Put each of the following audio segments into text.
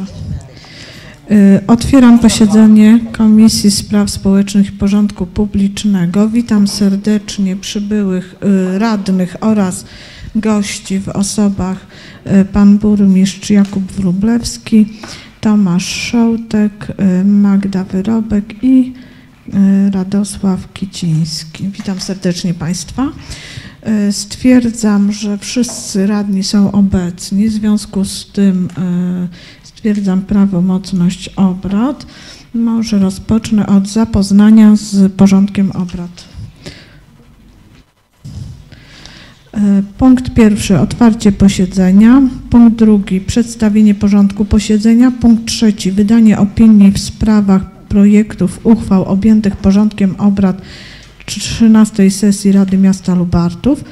dobrze. Y, Otwieram posiedzenie Komisji Spraw Społecznych i Porządku Publicznego. Witam serdecznie przybyłych y, radnych oraz gości w osobach y, pan burmistrz Jakub Wróblewski, Tomasz Szołtek, Magda Wyrobek i Radosław Kiciński. Witam serdecznie Państwa. Stwierdzam, że wszyscy radni są obecni, w związku z tym stwierdzam prawomocność obrad. Może rozpocznę od zapoznania z porządkiem obrad. E, Punkt pierwszy otwarcie posiedzenia. Punkt drugi przedstawienie porządku posiedzenia. Punkt trzeci wydanie opinii w sprawach projektów uchwał objętych porządkiem obrad 13 sesji Rady Miasta Lubartów.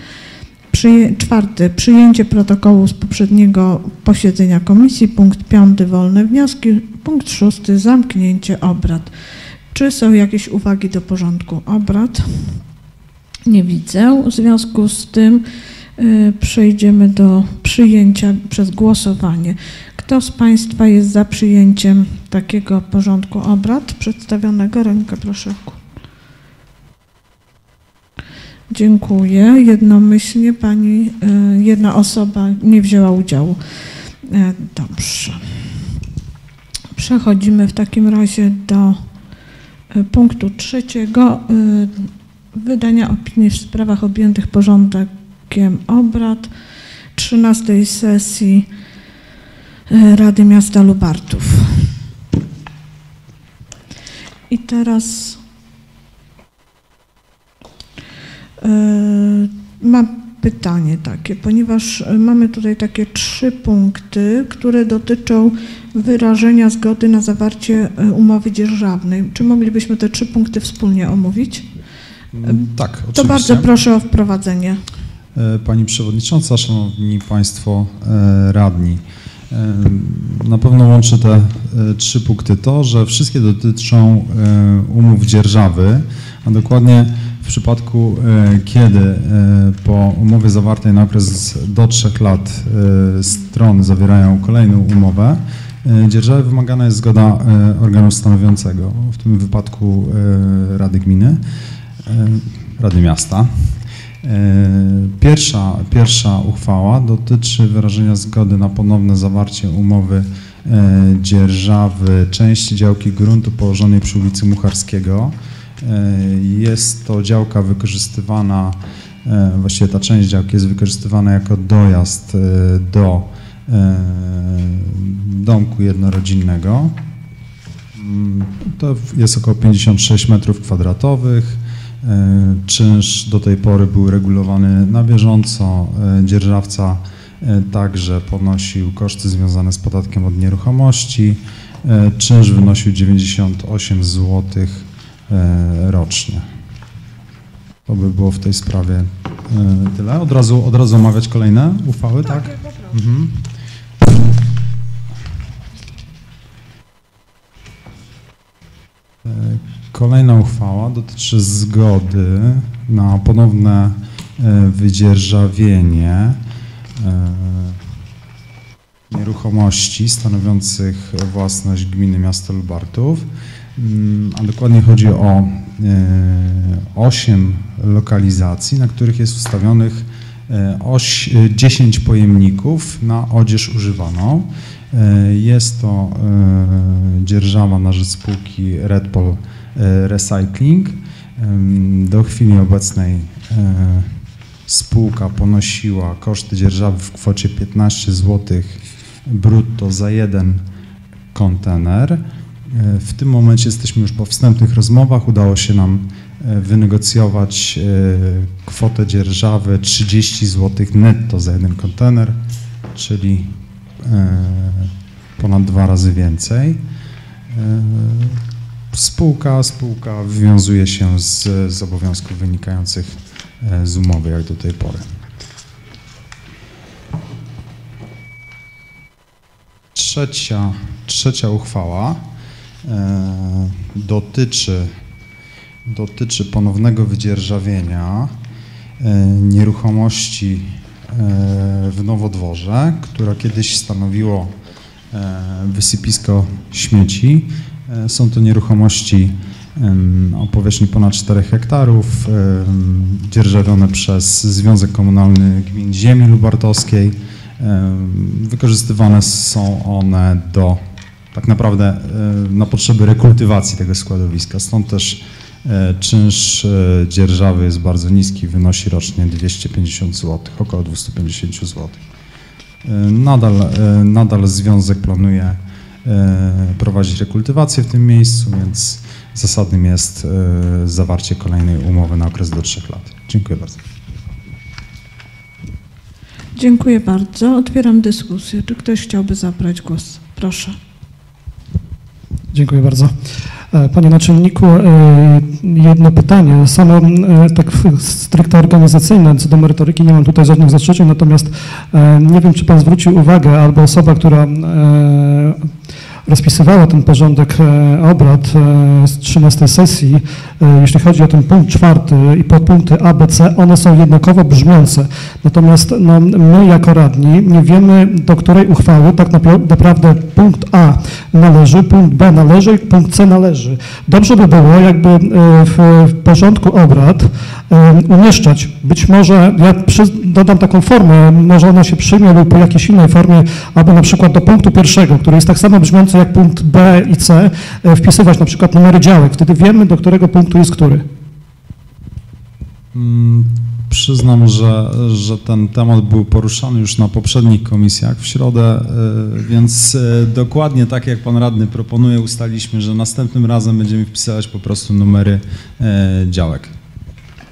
Czwarty przyjęcie protokołu z poprzedniego posiedzenia komisji. Punkt piąty wolne wnioski. Punkt szósty zamknięcie obrad. Czy są jakieś uwagi do porządku obrad? Nie widzę. W związku z tym y, przejdziemy do przyjęcia przez głosowanie. Kto z Państwa jest za przyjęciem takiego porządku obrad przedstawionego? Rękę proszę. Dziękuję. Jednomyślnie pani, y, jedna osoba nie wzięła udziału. E, Dobrze. Przechodzimy w takim razie do y, punktu trzeciego. Wydania opinii w sprawach objętych porządkiem obrad 13 sesji Rady Miasta Lubartów. I teraz y, mam pytanie takie, ponieważ y, mamy tutaj takie trzy punkty, które dotyczą wyrażenia zgody na zawarcie y, umowy dzierżawnej. Czy moglibyśmy te trzy punkty wspólnie omówić? Tak, oczywiście. To bardzo proszę o wprowadzenie. E, Pani Przewodnicząca, Szanowni Państwo e, radni. E, Na pewno łączy te e, trzy punkty to, że wszystkie dotyczą e, umów dzierżawy, a dokładnie przypadku, e, kiedy e, po umowie zawartej na okres do trzech lat e, strony zawierają kolejną umowę, dzierżawy wymagana jest zgoda organu stanowiącego, w tym wypadku Rady Gminy, Rady Miasta. Pierwsza, pierwsza uchwała dotyczy wyrażenia zgody na ponowne zawarcie umowy dzierżawy części działki gruntu położonej przy ulicy Mucharskiego. E, Jest to działka wykorzystywana, e, właściwie ta część działki jest wykorzystywana jako dojazd e, do domku jednorodzinnego. To jest około 56 metrów kwadratowych. Czynsz do tej pory był regulowany na bieżąco. Dzierżawca także ponosił koszty związane z podatkiem od nieruchomości. Czynsz wynosił 98 zł e, rocznie. To by było w tej sprawie e, tyle. Od razu, od razu omawiać kolejne uchwały, tak? Mhm. E, Kolejna uchwała dotyczy zgody na ponowne e, wydzierżawienie e, nieruchomości stanowiących własność gminy miasta Lubartów. Mm, A dokładnie chodzi o e, 8 lokalizacji, na których jest ustawionych e, oś, e, 10 pojemników na odzież używaną. E, Jest to e, dzierżawa na rzecz spółki Red Bull e, Recycling. Do chwili obecnej e, spółka ponosiła koszty dzierżawy w kwocie 15 zł brutto za jeden kontener. E, W tym momencie jesteśmy już po wstępnych rozmowach. Udało się nam e, wynegocjować e, kwotę dzierżawy 30 zł netto za jeden kontener, czyli ponad dwa razy więcej. Spółka, spółka wywiązuje się z, obowiązków wynikających z umowy jak do tej pory. Trzecia, trzecia uchwała dotyczy, dotyczy ponownego wydzierżawienia e, nieruchomości e, w Nowodworze, która kiedyś stanowiło e, wysypisko śmieci. E, Są to nieruchomości o powierzchni ponad 4 hektarów, dzierżawione przez Związek Komunalny Gmin Ziemi Lubartowskiej. Wykorzystywane są one do tak naprawdę e, na potrzeby rekultywacji tego składowiska. Stąd też e, czynsz e, dzierżawy jest bardzo niski, wynosi rocznie 250 zł, około 250 zł. Nadal, nadal związek planuje prowadzić rekultywację w tym miejscu, więc zasadnym jest zawarcie kolejnej umowy na okres do 3 lat. Dziękuję bardzo. Dziękuję bardzo. Otwieram dyskusję. Czy ktoś chciałby zabrać głos? Proszę. Dziękuję bardzo. E, Panie naczelniku, e, jedno pytanie. Samo e, tak stricte organizacyjne, co do merytoryki nie mam tutaj żadnych zastrzeżeń, natomiast nie wiem, czy Pan zwrócił uwagę, albo osoba, która rozpisywała ten porządek e, obrad e, z 13 sesji, e, jeśli chodzi o ten punkt czwarty i podpunkty A, B, C, one są jednakowo brzmiące. Natomiast no, my jako radni nie wiemy, do której uchwały tak naprawdę punkt A należy, punkt B należy i punkt C należy. Dobrze by było jakby w, w porządku obrad umieszczać, być może, ja przy, dodam taką formę, może ona się przyjmie lub po jakiejś innej formie, albo na przykład do punktu pierwszego, który jest tak samo brzmiący jak punkt B i C, e, wpisywać na przykład numery działek, wtedy wiemy, do którego punktu jest który. Mm, Przyznam, że, że ten temat był poruszany już na poprzednich komisjach w środę, y, więc y, dokładnie tak jak pan radny proponuje, ustaliliśmy, że następnym razem będziemy wpisywać po prostu numery y, działek.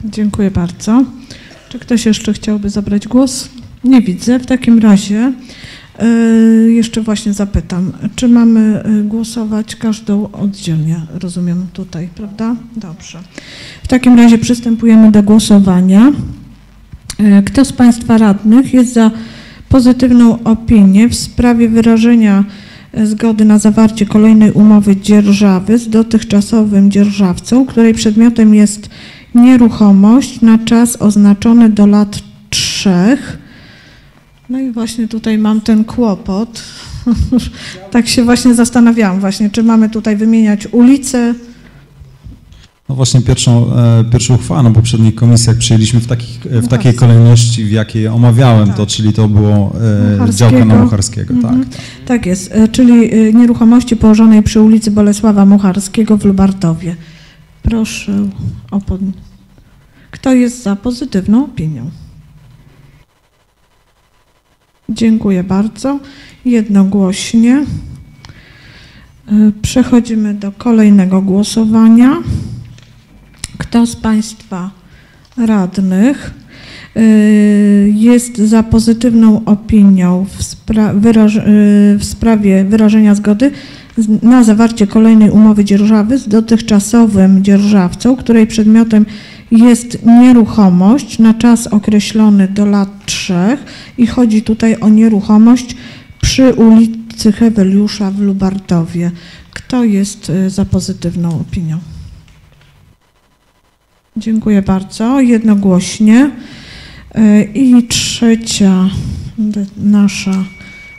Dziękuję bardzo. Czy ktoś jeszcze chciałby zabrać głos? Nie widzę. W takim razie e, jeszcze właśnie zapytam, czy mamy e, głosować każdą oddzielnie? Rozumiem tutaj, prawda? Dobrze. W takim razie przystępujemy do głosowania. E, Kto z Państwa radnych jest za pozytywną opinię w sprawie wyrażenia zgody na zawarcie kolejnej umowy dzierżawy z dotychczasowym dzierżawcą, której przedmiotem jest nieruchomość na czas oznaczony do lat trzech. No i właśnie tutaj mam ten kłopot. tak się właśnie zastanawiałam właśnie, czy mamy tutaj wymieniać ulicę. No właśnie pierwszą, e, pierwszą uchwałę na poprzednich komisjach przyjęliśmy w, takich, e, w takiej Mucharski. kolejności, w jakiej omawiałem Tak. to, czyli to było e, działka na Mucharskiego. Mhm. Tak, tak. Tak jest, e, czyli e, nieruchomości położonej przy ulicy Bolesława Mucharskiego w Lubartowie. Proszę o pod... Kto jest za pozytywną opinią? Dziękuję bardzo. Jednogłośnie. E, Przechodzimy do kolejnego głosowania. Kto z Państwa radnych y, jest za pozytywną opinią w, spra- y, w sprawie wyrażenia zgody na zawarcie kolejnej umowy dzierżawy z dotychczasowym dzierżawcą, której przedmiotem jest nieruchomość na czas określony do lat trzech i chodzi tutaj o nieruchomość przy ulicy Heweliusza w Lubartowie. Kto jest y, za pozytywną opinią? Dziękuję bardzo. Jednogłośnie. E, I trzecia nasza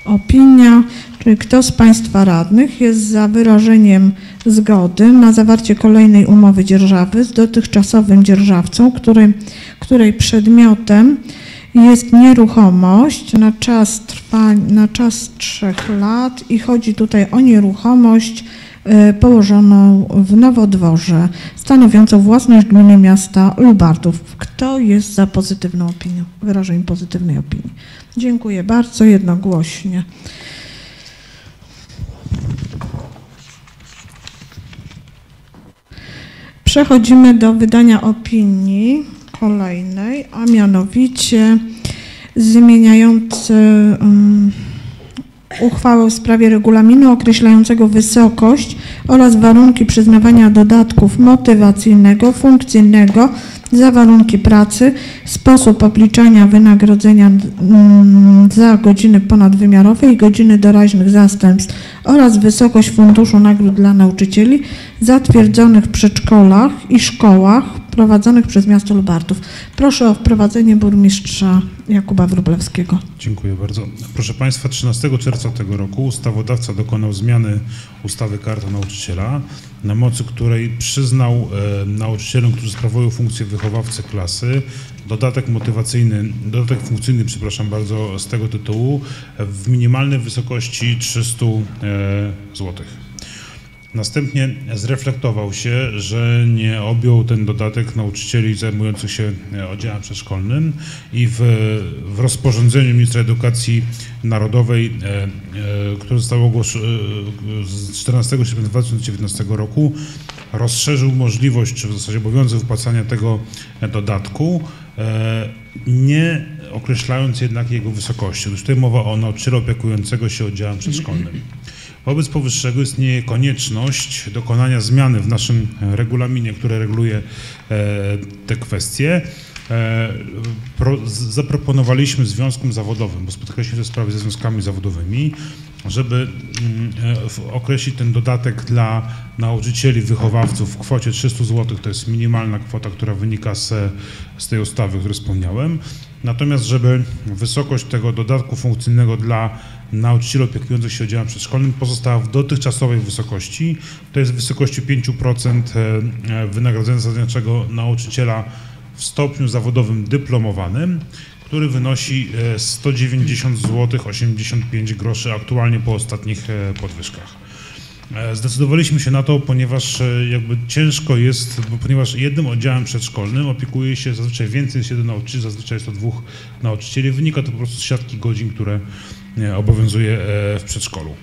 opinia, czyli kto z Państwa radnych jest za wyrażeniem zgody na zawarcie kolejnej umowy dzierżawy z dotychczasowym dzierżawcą, której, której przedmiotem jest nieruchomość na czas trwania, na czas trzech lat i chodzi tutaj o nieruchomość e, położoną w Nowodworze, stanowiącą własność gminy miasta Lubartów. Kto jest za pozytywną opinią, wyrażeniem pozytywnej opinii? Dziękuję bardzo, jednogłośnie. Przechodzimy do wydania opinii kolejnej, a mianowicie zmieniające um, uchwałę w sprawie regulaminu określającego wysokość oraz warunki przyznawania dodatków motywacyjnego, funkcyjnego za warunki pracy, sposób obliczania wynagrodzenia mm, za godziny ponadwymiarowe i godziny doraźnych zastępstw oraz wysokość funduszu nagród dla nauczycieli zatwierdzonych w przedszkolach i szkołach prowadzonych przez miasto Lubartów. Proszę o wprowadzenie burmistrza Jakuba Wróblewskiego. Dziękuję bardzo. Proszę Państwa, 13 czerwca tego roku ustawodawca dokonał zmiany ustawy Karta Nauczyciela, na mocy której przyznał e, nauczycielom, którzy sprawują funkcję wychowawcy klasy, dodatek motywacyjny, dodatek funkcyjny, przepraszam bardzo, z tego tytułu w minimalnej wysokości 300 e, złotych. Następnie zreflektował się, że nie objął ten dodatek nauczycieli zajmujących się e, oddziałem przedszkolnym i w, w rozporządzeniu ministra edukacji narodowej, e, e, które zostało ogłoszone z 14 sierpnia 2019 roku, rozszerzył możliwość, czy w zasadzie obowiązek wypłacania tego dodatku, nie określając jednak jego wysokości. Już tutaj mowa o nauczycielu opiekującego się oddziałem przedszkolnym. Wobec powyższego istnieje konieczność dokonania zmiany w naszym regulaminie, które reguluje e, te kwestie. E, zaproponowaliśmy związkom zawodowym, bo spotykaliśmy się w sprawie ze związkami zawodowymi, żeby mm, e, określić ten dodatek dla nauczycieli, wychowawców w kwocie 300 zł, to jest minimalna kwota, która wynika z, z tej ustawy, o której wspomniałem. Natomiast, żeby wysokość tego dodatku funkcyjnego dla nauczycieli opiekujących się oddziałem przedszkolnym pozostała w dotychczasowej wysokości, to jest wysokości 5% e, e, wynagrodzenia zasadniczego nauczyciela w stopniu zawodowym dyplomowanym, który wynosi 190 zł 85 groszy aktualnie po ostatnich podwyżkach. E, zdecydowaliśmy się na to, ponieważ e, jakby ciężko jest, ponieważ jednym oddziałem przedszkolnym opiekuje się zazwyczaj więcej niż jeden nauczyciel, zazwyczaj jest to dwóch nauczycieli. Wynika to po prostu z siatki godzin, które e, obowiązuje w przedszkolu.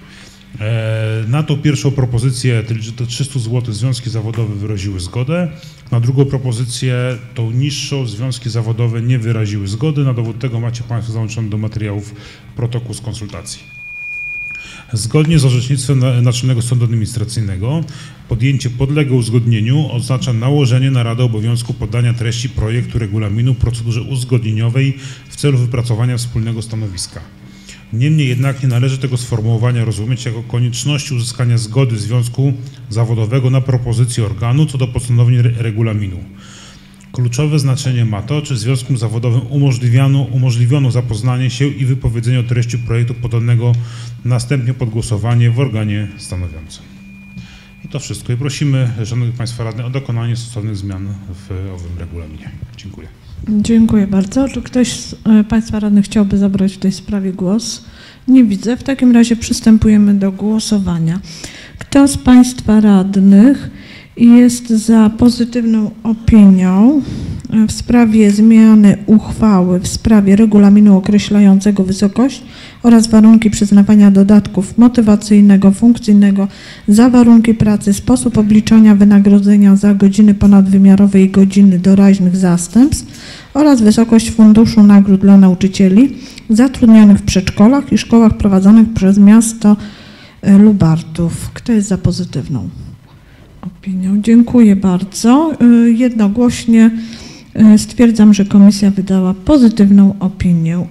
Na tą pierwszą propozycję, te 300 zł, związki zawodowe wyraziły zgodę. Na drugą propozycję, tą niższą, związki zawodowe nie wyraziły zgody. Na dowód tego macie Państwo załączony do materiałów protokół z konsultacji. Zgodnie z orzecznictwem Naczelnego Sądu Administracyjnego podjęcie podległe uzgodnieniu oznacza nałożenie na Radę obowiązku podania treści projektu regulaminu procedurze uzgodnieniowej w celu wypracowania wspólnego stanowiska. Niemniej jednak nie należy tego sformułowania rozumieć jako konieczności uzyskania zgody związku zawodowego na propozycję organu co do postanowień regulaminu. Kluczowe znaczenie ma to, czy związkom zawodowym umożliwiono, umożliwiono zapoznanie się i wypowiedzenie o treści projektu podanego następnie pod głosowanie w organie stanowiącym. I to wszystko. I prosimy Szanownych Państwa Radnych o dokonanie stosownych zmian w owym regulaminie. Dziękuję. Dziękuję bardzo. Czy ktoś z e, Państwa Radnych chciałby zabrać w tej sprawie głos? Nie widzę. W takim razie przystępujemy do głosowania. Kto z Państwa Radnych jest za pozytywną opinią w sprawie zmiany uchwały w sprawie regulaminu określającego wysokość oraz warunki przyznawania dodatków motywacyjnego, funkcyjnego za warunki pracy, sposób obliczania wynagrodzenia za godziny ponadwymiarowe i godziny doraźnych zastępstw oraz wysokość funduszu nagród dla nauczycieli zatrudnionych w przedszkolach i szkołach prowadzonych przez miasto Lubartów. Kto jest za pozytywną? Opinią. Dziękuję bardzo. Y, jednogłośnie y, stwierdzam, że komisja wydała pozytywną opinię.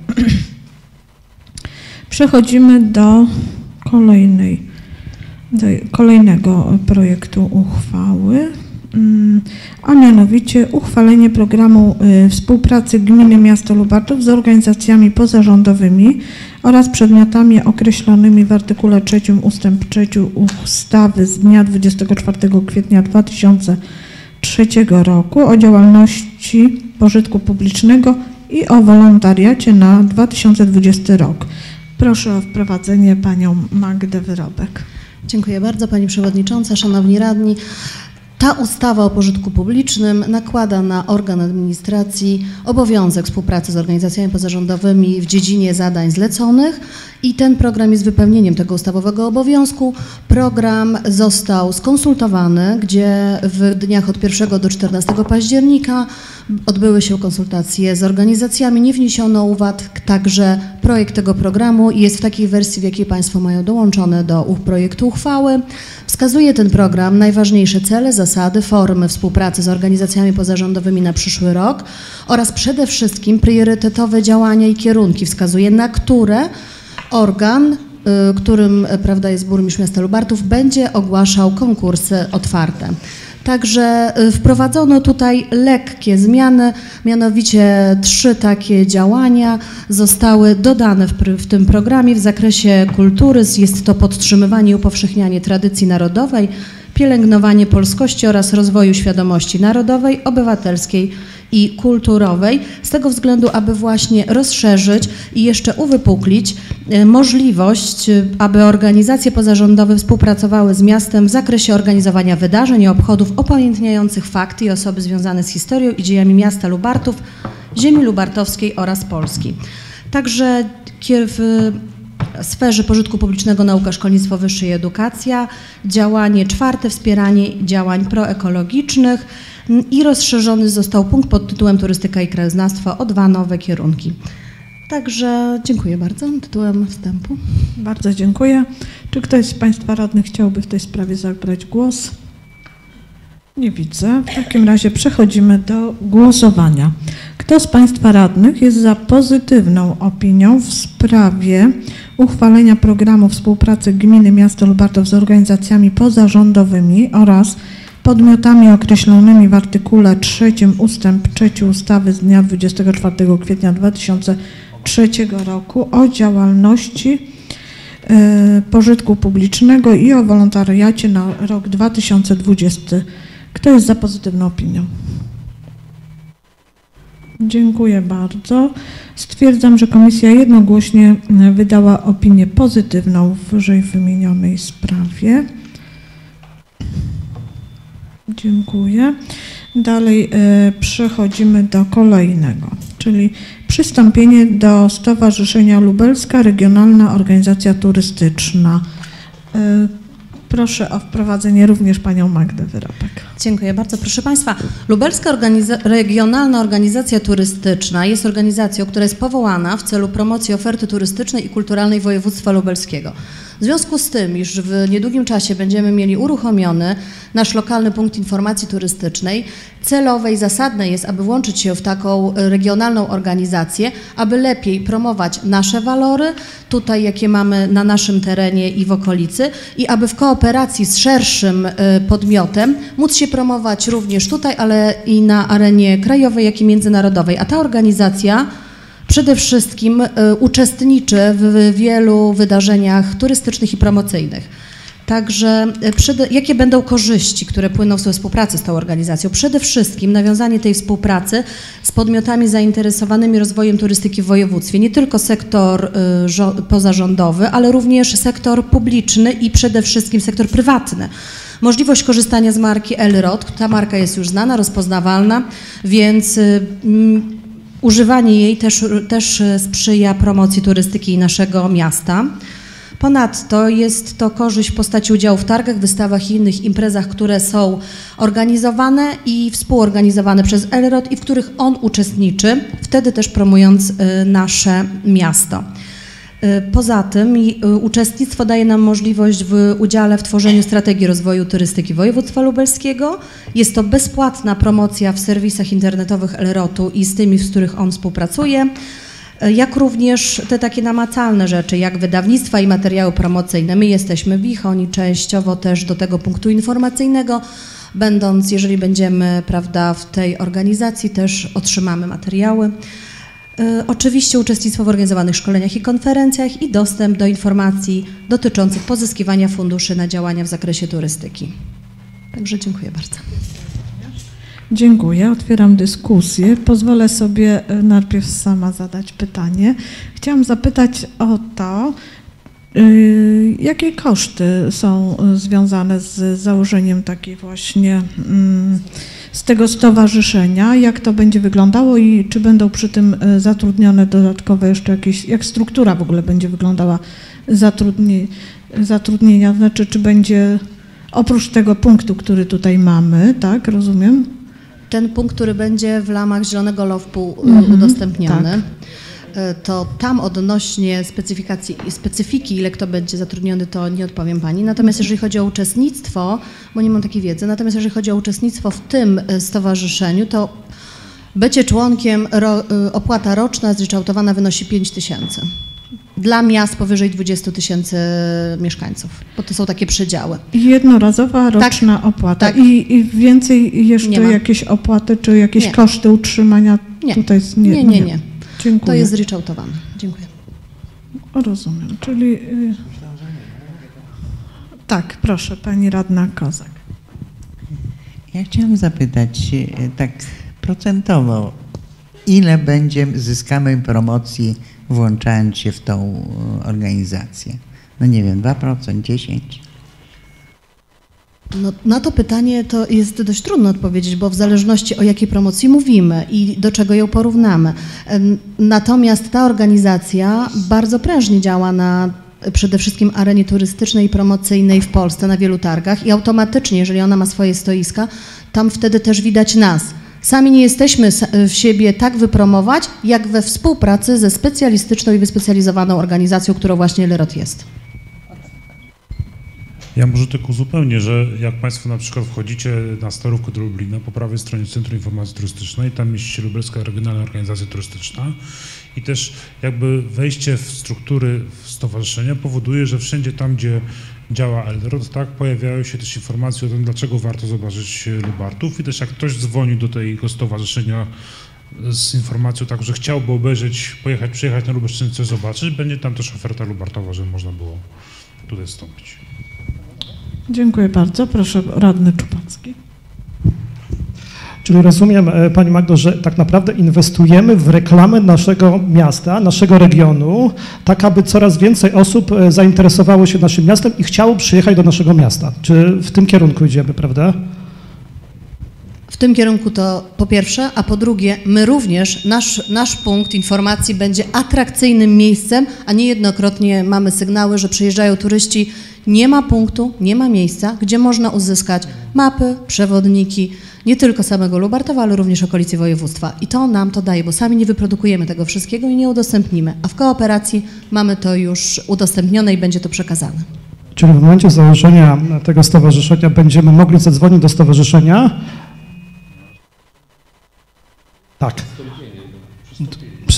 Przechodzimy do kolejnej, do kolejnego projektu uchwały, mm, a mianowicie uchwalenie programu y, współpracy Gminy Miasto Lubartów z organizacjami pozarządowymi oraz przedmiotami określonymi w artykule 3 ustęp 3 ustawy z dnia 24 kwietnia 2003 roku o działalności pożytku publicznego i o wolontariacie na 2020 rok. Proszę o wprowadzenie panią Magdę Wyrobek. Dziękuję bardzo Pani Przewodnicząca, Szanowni Radni. Ta ustawa o pożytku publicznym nakłada na organ administracji obowiązek współpracy z organizacjami pozarządowymi w dziedzinie zadań zleconych i ten program jest wypełnieniem tego ustawowego obowiązku. Program został skonsultowany, gdzie w dniach od 1 do 14 października odbyły się konsultacje z organizacjami, nie wniesiono uwag, także projekt tego programu jest w takiej wersji, w jakiej Państwo mają dołączone do projektu uchwały. Wskazuje ten program najważniejsze cele, zasady, formy współpracy z organizacjami pozarządowymi na przyszły rok oraz przede wszystkim priorytetowe działania i kierunki. Wskazuje, na które organ, y, którym prawda, jest burmistrz miasta Lubartów, będzie ogłaszał konkursy otwarte. Także y, wprowadzono tutaj lekkie zmiany, mianowicie trzy takie działania zostały dodane w, w tym programie w zakresie kultury. Jest to podtrzymywanie i upowszechnianie tradycji narodowej, pielęgnowanie polskości oraz rozwoju świadomości narodowej, obywatelskiej i kulturowej, z tego względu, aby właśnie rozszerzyć i jeszcze uwypuklić e, możliwość, e, aby organizacje pozarządowe współpracowały z miastem w zakresie organizowania wydarzeń i obchodów opamiętniających fakty i osoby związane z historią i dziejami miasta Lubartów, ziemi lubartowskiej oraz Polski. Także sferze pożytku publicznego nauka, szkolnictwo wyższe i edukacja, działanie czwarte, wspieranie działań proekologicznych m, i rozszerzony został punkt pod tytułem Turystyka i krajoznawstwo o dwa nowe kierunki. Także dziękuję bardzo tytułem wstępu. Bardzo dziękuję. Czy ktoś z Państwa radnych chciałby w tej sprawie zabrać głos? Nie widzę. W takim razie przechodzimy do głosowania. Kto z Państwa radnych jest za pozytywną opinią w sprawie uchwalenia programu współpracy Gminy Miasto Lubartów z organizacjami pozarządowymi oraz podmiotami określonymi w artykule 3 ustęp 3 ustawy z dnia 24 kwietnia 2003 roku o działalności e, pożytku publicznego i o wolontariacie na rok 2020. Kto jest za pozytywną opinią? Dziękuję bardzo. Stwierdzam, że komisja jednogłośnie e, wydała opinię pozytywną w wyżej wymienionej sprawie. Dziękuję. Dalej e, przechodzimy do kolejnego, czyli przystąpienie do Stowarzyszenia Lubelska Regionalna Organizacja Turystyczna. E, Proszę o wprowadzenie również panią Magdę Wyrobek. Dziękuję bardzo. Proszę Państwa, Lubelska Organiza- Regionalna Organizacja Turystyczna jest organizacją, która jest powołana w celu promocji oferty turystycznej i kulturalnej województwa lubelskiego. W związku z tym, iż w niedługim czasie będziemy mieli uruchomiony nasz lokalny punkt informacji turystycznej, celowe i zasadne jest, aby włączyć się w taką regionalną organizację, aby lepiej promować nasze walory, tutaj jakie mamy na naszym terenie i w okolicy i aby w kooperacji z szerszym e, podmiotem móc się promować również tutaj, ale i na arenie krajowej, jak i międzynarodowej. A ta organizacja przede wszystkim e, uczestniczy w wielu wydarzeniach turystycznych i promocyjnych. Także e, jakie będą korzyści, które płyną ze współpracy z tą organizacją? Przede wszystkim nawiązanie tej współpracy z podmiotami zainteresowanymi rozwojem turystyki w województwie. Nie tylko sektor żo- pozarządowy, ale również sektor publiczny i przede wszystkim sektor prywatny. Możliwość korzystania z marki Elrod, ta marka jest już znana, rozpoznawalna, więc używanie jej też, też sprzyja promocji turystyki naszego miasta. Ponadto jest to korzyść w postaci udziału w targach, wystawach i innych imprezach, które są organizowane i współorganizowane przez Elrod i w których on uczestniczy, wtedy też promując y, nasze miasto. Y, Poza tym y, uczestnictwo daje nam możliwość w udziale w tworzeniu strategii rozwoju turystyki województwa lubelskiego. Jest to bezpłatna promocja w serwisach internetowych Elrotu i z tymi, z których on współpracuje. Y, Jak również te takie namacalne rzeczy, jak wydawnictwa i materiały promocyjne. My jesteśmy w ich, oni częściowo też do tego punktu informacyjnego, będąc, jeżeli będziemy prawda, w tej organizacji, też otrzymamy materiały. Y, Oczywiście uczestnictwo w organizowanych szkoleniach i konferencjach i dostęp do informacji dotyczących pozyskiwania funduszy na działania w zakresie turystyki. Także dziękuję bardzo. Dziękuję. Otwieram dyskusję. Pozwolę sobie e, najpierw sama zadać pytanie. Chciałam zapytać o to, y, jakie koszty są związane z założeniem takiej właśnie mm, z tego stowarzyszenia, jak to będzie wyglądało i czy będą przy tym y, zatrudnione dodatkowe jeszcze jakieś, jak struktura w ogóle będzie wyglądała zatrudni, zatrudnienia, znaczy czy będzie oprócz tego punktu, który tutaj mamy, tak, rozumiem? Ten punkt, który będzie w ramach Zielonego LOWP-u y, Mhm, udostępniony, tak. Y, to tam odnośnie specyfikacji, specyfiki, ile kto będzie zatrudniony, to nie odpowiem Pani. Natomiast jeżeli chodzi o uczestnictwo, bo nie mam takiej wiedzy, natomiast jeżeli chodzi o uczestnictwo w tym y, stowarzyszeniu, to bycie członkiem, ro, y, opłata roczna zryczałtowana wynosi 5 tysięcy. dla miast powyżej 20 tysięcy mieszkańców, bo to są takie przedziały. Jednorazowa roczna opłata. tak. I, I więcej jeszcze Nie jakieś opłaty, czy jakieś Nie. koszty utrzymania Nie. tutaj jest Nie, nie, no nie. Dziękuję. To jest zryczałtowane. Dziękuję. Rozumiem, czyli... Y... Tak, proszę, pani radna Kozak. Ja chciałam zapytać e, tak procentowo, ile będzie, zyskamy promocji włączając się w tą e, organizację? No nie wiem, 2%, 10%? No, na to pytanie to jest dość trudno odpowiedzieć, bo w zależności o jakiej promocji mówimy i do czego ją porównamy. Natomiast ta organizacja bardzo prężnie działa na przede wszystkim arenie turystycznej i promocyjnej w Polsce na wielu targach i automatycznie, jeżeli ona ma swoje stoiska, tam wtedy też widać nas. Sami nie jesteśmy s- w siebie tak wypromować, jak we współpracy ze specjalistyczną i wyspecjalizowaną organizacją, którą właśnie Lerot jest. Ja może tylko uzupełnię, że jak Państwo na przykład wchodzicie na Starówkę do Lublina, po prawej stronie Centrum Informacji Turystycznej, tam mieści się Lubelska Regionalna Organizacja Turystyczna i też jakby wejście w struktury stowarzyszenia powoduje, że wszędzie tam, gdzie działa Eldorot, tak, pojawiają się też informacje o tym, dlaczego warto zobaczyć Lubartów i też jak ktoś dzwoni do tego stowarzyszenia z informacją tak, że chciałby obejrzeć, pojechać, przyjechać na Lubelszczynę, coś zobaczyć, będzie tam też oferta Lubartowa, żeby można było tutaj wstąpić. Dziękuję bardzo. Proszę, radny Czupacki. Czyli rozumiem, e, Pani Magdo, że tak naprawdę inwestujemy w reklamę naszego miasta, naszego regionu, tak aby coraz więcej osób e, zainteresowało się naszym miastem i chciało przyjechać do naszego miasta. Czy w tym kierunku idziemy, prawda? W tym kierunku to po pierwsze, a po drugie, my również, nasz, nasz punkt informacji będzie atrakcyjnym miejscem, a nie jednokrotnie mamy sygnały, że przyjeżdżają turyści, nie ma punktu, nie ma miejsca, gdzie można uzyskać mapy, przewodniki, nie tylko samego Lubartowa, ale również okolicy województwa. I to nam to daje, bo sami nie wyprodukujemy tego wszystkiego i nie udostępnimy, a w kooperacji mamy to już udostępnione i będzie to przekazane. Czyli w momencie założenia tego stowarzyszenia będziemy mogli zadzwonić do stowarzyszenia? Tak.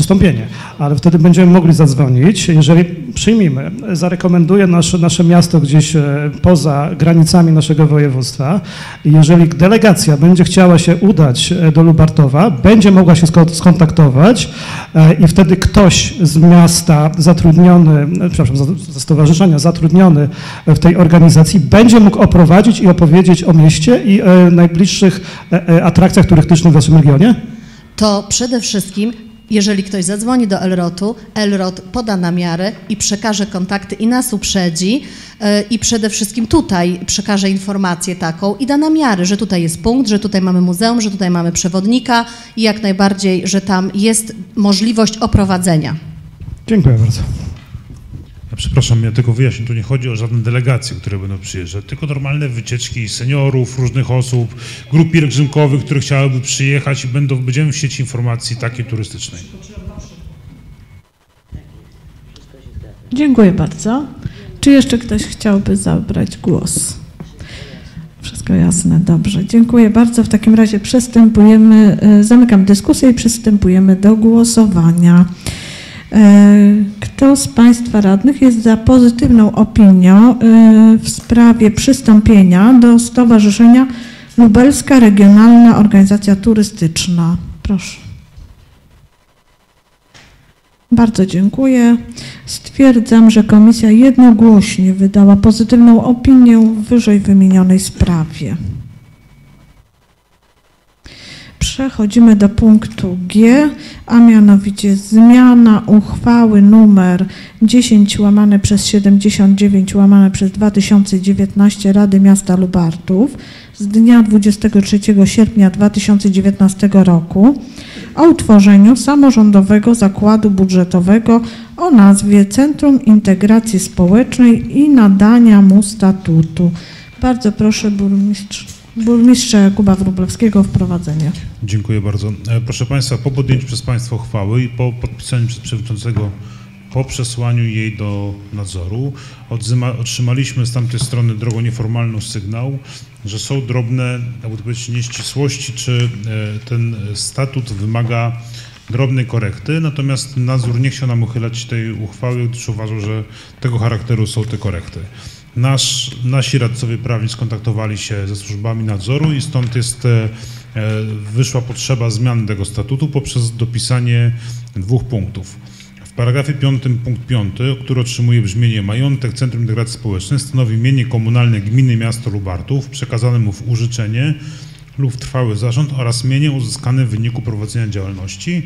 Przystąpienie. Ale wtedy będziemy mogli zadzwonić, jeżeli przyjmijmy, zarekomenduje nasze, nasze miasto gdzieś e, poza granicami naszego województwa jeżeli delegacja będzie chciała się udać e, do Lubartowa, będzie mogła się sko- skontaktować e, i wtedy ktoś z miasta zatrudniony, przepraszam, za- ze stowarzyszenia zatrudniony w tej organizacji będzie mógł oprowadzić i opowiedzieć o mieście i najbliższych atrakcjach turystycznych w naszym regionie? to przede wszystkim, jeżeli ktoś zadzwoni do Elrotu, Elrot poda namiary i przekaże kontakty i nas uprzedzi e, i przede wszystkim tutaj przekaże informację taką i da namiary, że tutaj jest punkt, że tutaj mamy muzeum, że tutaj mamy przewodnika i jak najbardziej, że tam jest możliwość oprowadzenia. Dziękuję bardzo. Ja przepraszam, ja tylko wyjaśnię, tu nie chodzi o żadne delegacje, które będą przyjeżdżać, tylko normalne wycieczki seniorów, różnych osób, grup pielgrzymkowych, które chciałyby przyjechać i będą, będziemy w sieci informacji takiej turystycznej. Dziękuję bardzo. Czy jeszcze ktoś chciałby zabrać głos? Wszystko jasne, dobrze. Dziękuję bardzo. W takim razie przystępujemy, e, zamykam dyskusję i przystępujemy do głosowania. Kto z Państwa radnych jest za pozytywną opinią e, w sprawie przystąpienia do Stowarzyszenia Lubelska Regionalna Organizacja Turystyczna? Proszę. Bardzo dziękuję. Stwierdzam, że komisja jednogłośnie wydała pozytywną opinię w wyżej wymienionej sprawie. Przechodzimy do punktu G, a mianowicie zmiana uchwały numer 10 łamane przez 79 łamane przez 2019 Rady Miasta Lubartów z dnia 23 sierpnia 2019 roku o utworzeniu samorządowego zakładu budżetowego o nazwie Centrum Integracji Społecznej i nadania mu statutu. Bardzo proszę burmistrz, burmistrza Jakuba Wróblewskiego wprowadzenie. Dziękuję bardzo. E, Proszę Państwa, po podjęciu przez Państwa uchwały i po podpisaniu przez przewodniczącego, po przesłaniu jej do nadzoru, odzyma, otrzymaliśmy z tamtej strony drogą nieformalną sygnał, że są drobne, jakby to powiedzieć, nieścisłości, czy e, ten statut wymaga drobnej korekty, natomiast nadzór nie chciał nam uchylać tej uchwały, gdyż uważał, że tego charakteru są te korekty. Nasz, nasi radcowie prawni skontaktowali się ze służbami nadzoru i stąd jest, e, e, wyszła potrzeba zmiany tego statutu poprzez dopisanie dwóch punktów. W paragrafie 5 punkt 5, który otrzymuje brzmienie majątek Centrum Integracji Społecznej stanowi mienie komunalne gminy miasto Lubartów przekazane mu w użyczenie lub trwały zarząd oraz mienie uzyskane w wyniku prowadzenia działalności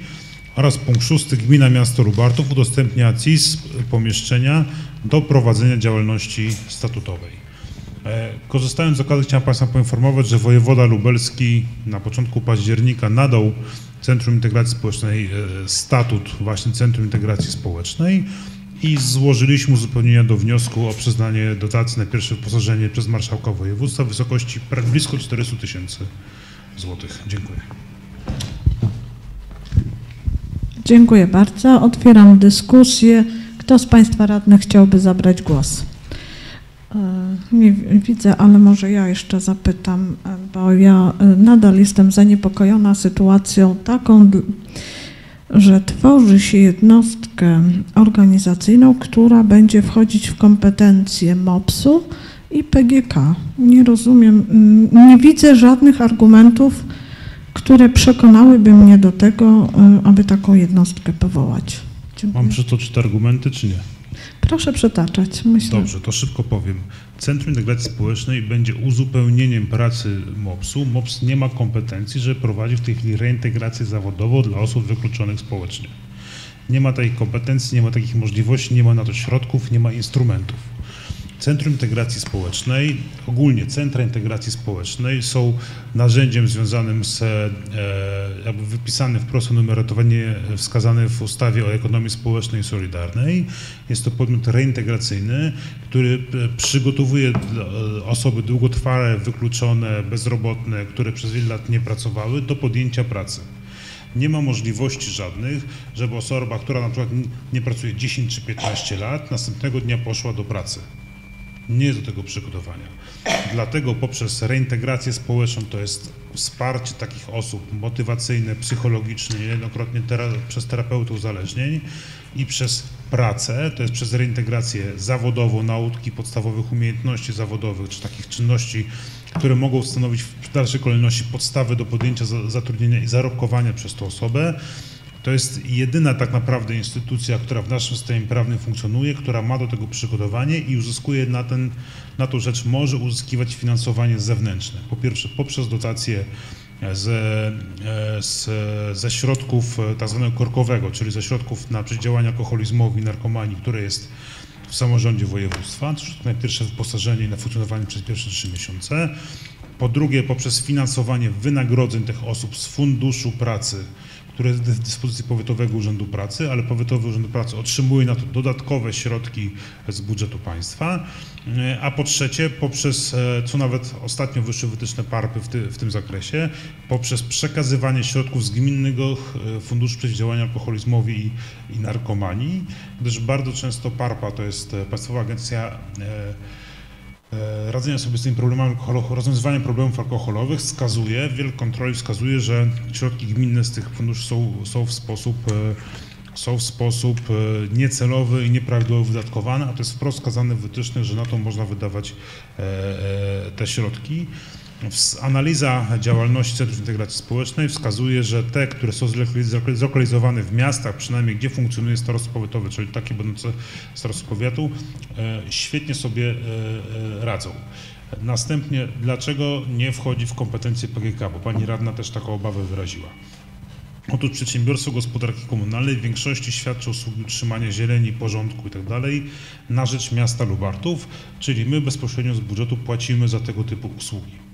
oraz punkt 6 gmina miasto Lubartów udostępnia CIS pomieszczenia do prowadzenia działalności statutowej. E, Korzystając z okazji chciałem Państwa poinformować, że wojewoda lubelski na początku października nadał Centrum Integracji Społecznej e, statut właśnie Centrum Integracji Społecznej i złożyliśmy uzupełnienia do wniosku o przyznanie dotacji na pierwsze wyposażenie przez marszałka województwa w wysokości blisko 400 tysięcy złotych. Dziękuję. Dziękuję bardzo. Otwieram dyskusję. Kto z Państwa radnych chciałby zabrać głos? E, Nie widzę, ale może ja jeszcze zapytam, e, bo ja e, nadal jestem zaniepokojona sytuacją taką, że tworzy się jednostkę organizacyjną, która będzie wchodzić w kompetencje MOPS-u i PGK. Nie rozumiem, nie widzę żadnych argumentów, które przekonałyby mnie do tego, e, aby taką jednostkę powołać. Dziękuję. Mam przytoczyć te argumenty, czy nie? Proszę przetaczać. Myślę. Dobrze, to szybko powiem. Centrum Integracji Społecznej będzie uzupełnieniem pracy MOPS-u. MOPS nie ma kompetencji, żeby prowadzić w tej chwili reintegrację zawodową dla osób wykluczonych społecznie. Nie ma takiej kompetencji, nie ma takich możliwości, nie ma na to środków, nie ma instrumentów. Centrum Integracji Społecznej, ogólnie centra integracji społecznej są narzędziem związanym z e, jakby wypisany wprost numerowanie wskazane w ustawie o ekonomii społecznej i solidarnej. Jest to podmiot reintegracyjny, który e, przygotowuje e, osoby długotrwale wykluczone, bezrobotne, które przez wiele lat nie pracowały do podjęcia pracy. Nie ma możliwości żadnych, żeby osoba, która na przykład nie pracuje 10 czy 15 lat, następnego dnia poszła do pracy nie jest do tego przygotowania. Dlatego poprzez reintegrację społeczną to jest wsparcie takich osób motywacyjne, psychologiczne, niejednokrotnie tera, przez terapeutów uzależnień i przez pracę, to jest przez reintegrację zawodową, nauki podstawowych umiejętności zawodowych, czy takich czynności, które mogą stanowić w dalszej kolejności podstawy do podjęcia za- zatrudnienia i zarobkowania przez tą osobę. To jest jedyna tak naprawdę instytucja, która w naszym systemie prawnym funkcjonuje, która ma do tego przygotowanie i uzyskuje na, ten, na tą rzecz, może uzyskiwać finansowanie zewnętrzne. Po pierwsze poprzez dotacje z, e, z, ze środków e, tak zwanego korkowego, czyli ze środków na przeciwdziałanie alkoholizmowi i narkomanii, które jest w samorządzie województwa, to najpierwsze wyposażenie na funkcjonowanie przez pierwsze trzy miesiące. Po drugie, poprzez finansowanie wynagrodzeń tych osób z funduszu pracy, które jest w dyspozycji Powiatowego Urzędu Pracy, ale Powiatowy Urząd Pracy otrzymuje na to dodatkowe środki z budżetu państwa. E, A po trzecie, poprzez, e, co nawet ostatnio wyszły wytyczne PARPy w, ty, w tym zakresie, poprzez przekazywanie środków z Gminnego e, Funduszu Przeciwdziałania Alkoholizmowi i, i Narkomanii, gdyż bardzo często PARPA to jest Państwowa Agencja e, radzenia sobie z tymi problemami rozwiązywania problemów alkoholowych wskazuje, wiele kontroli wskazuje, że środki gminne z tych funduszy są, są w sposób e, są w sposób e, niecelowy i nieprawidłowo wydatkowane, a to jest wprost wskazane w wytycznych, że na to można wydawać e, e, te środki. Analiza działalności Centrum Integracji Społecznej wskazuje, że te, które są zlokaliz- zlokalizowane w miastach, przynajmniej gdzie funkcjonuje starostwo powiatowe, czyli takie będące starostwo powiatu, e, świetnie sobie e, e, radzą. Następnie, dlaczego nie wchodzi w kompetencje PGK, bo pani radna też taką obawę wyraziła. Otóż przedsiębiorstwo gospodarki komunalnej w większości świadczy usługi utrzymania zieleni, porządku itd. na rzecz miasta Lubartów, czyli my bezpośrednio z budżetu płacimy za tego typu usługi.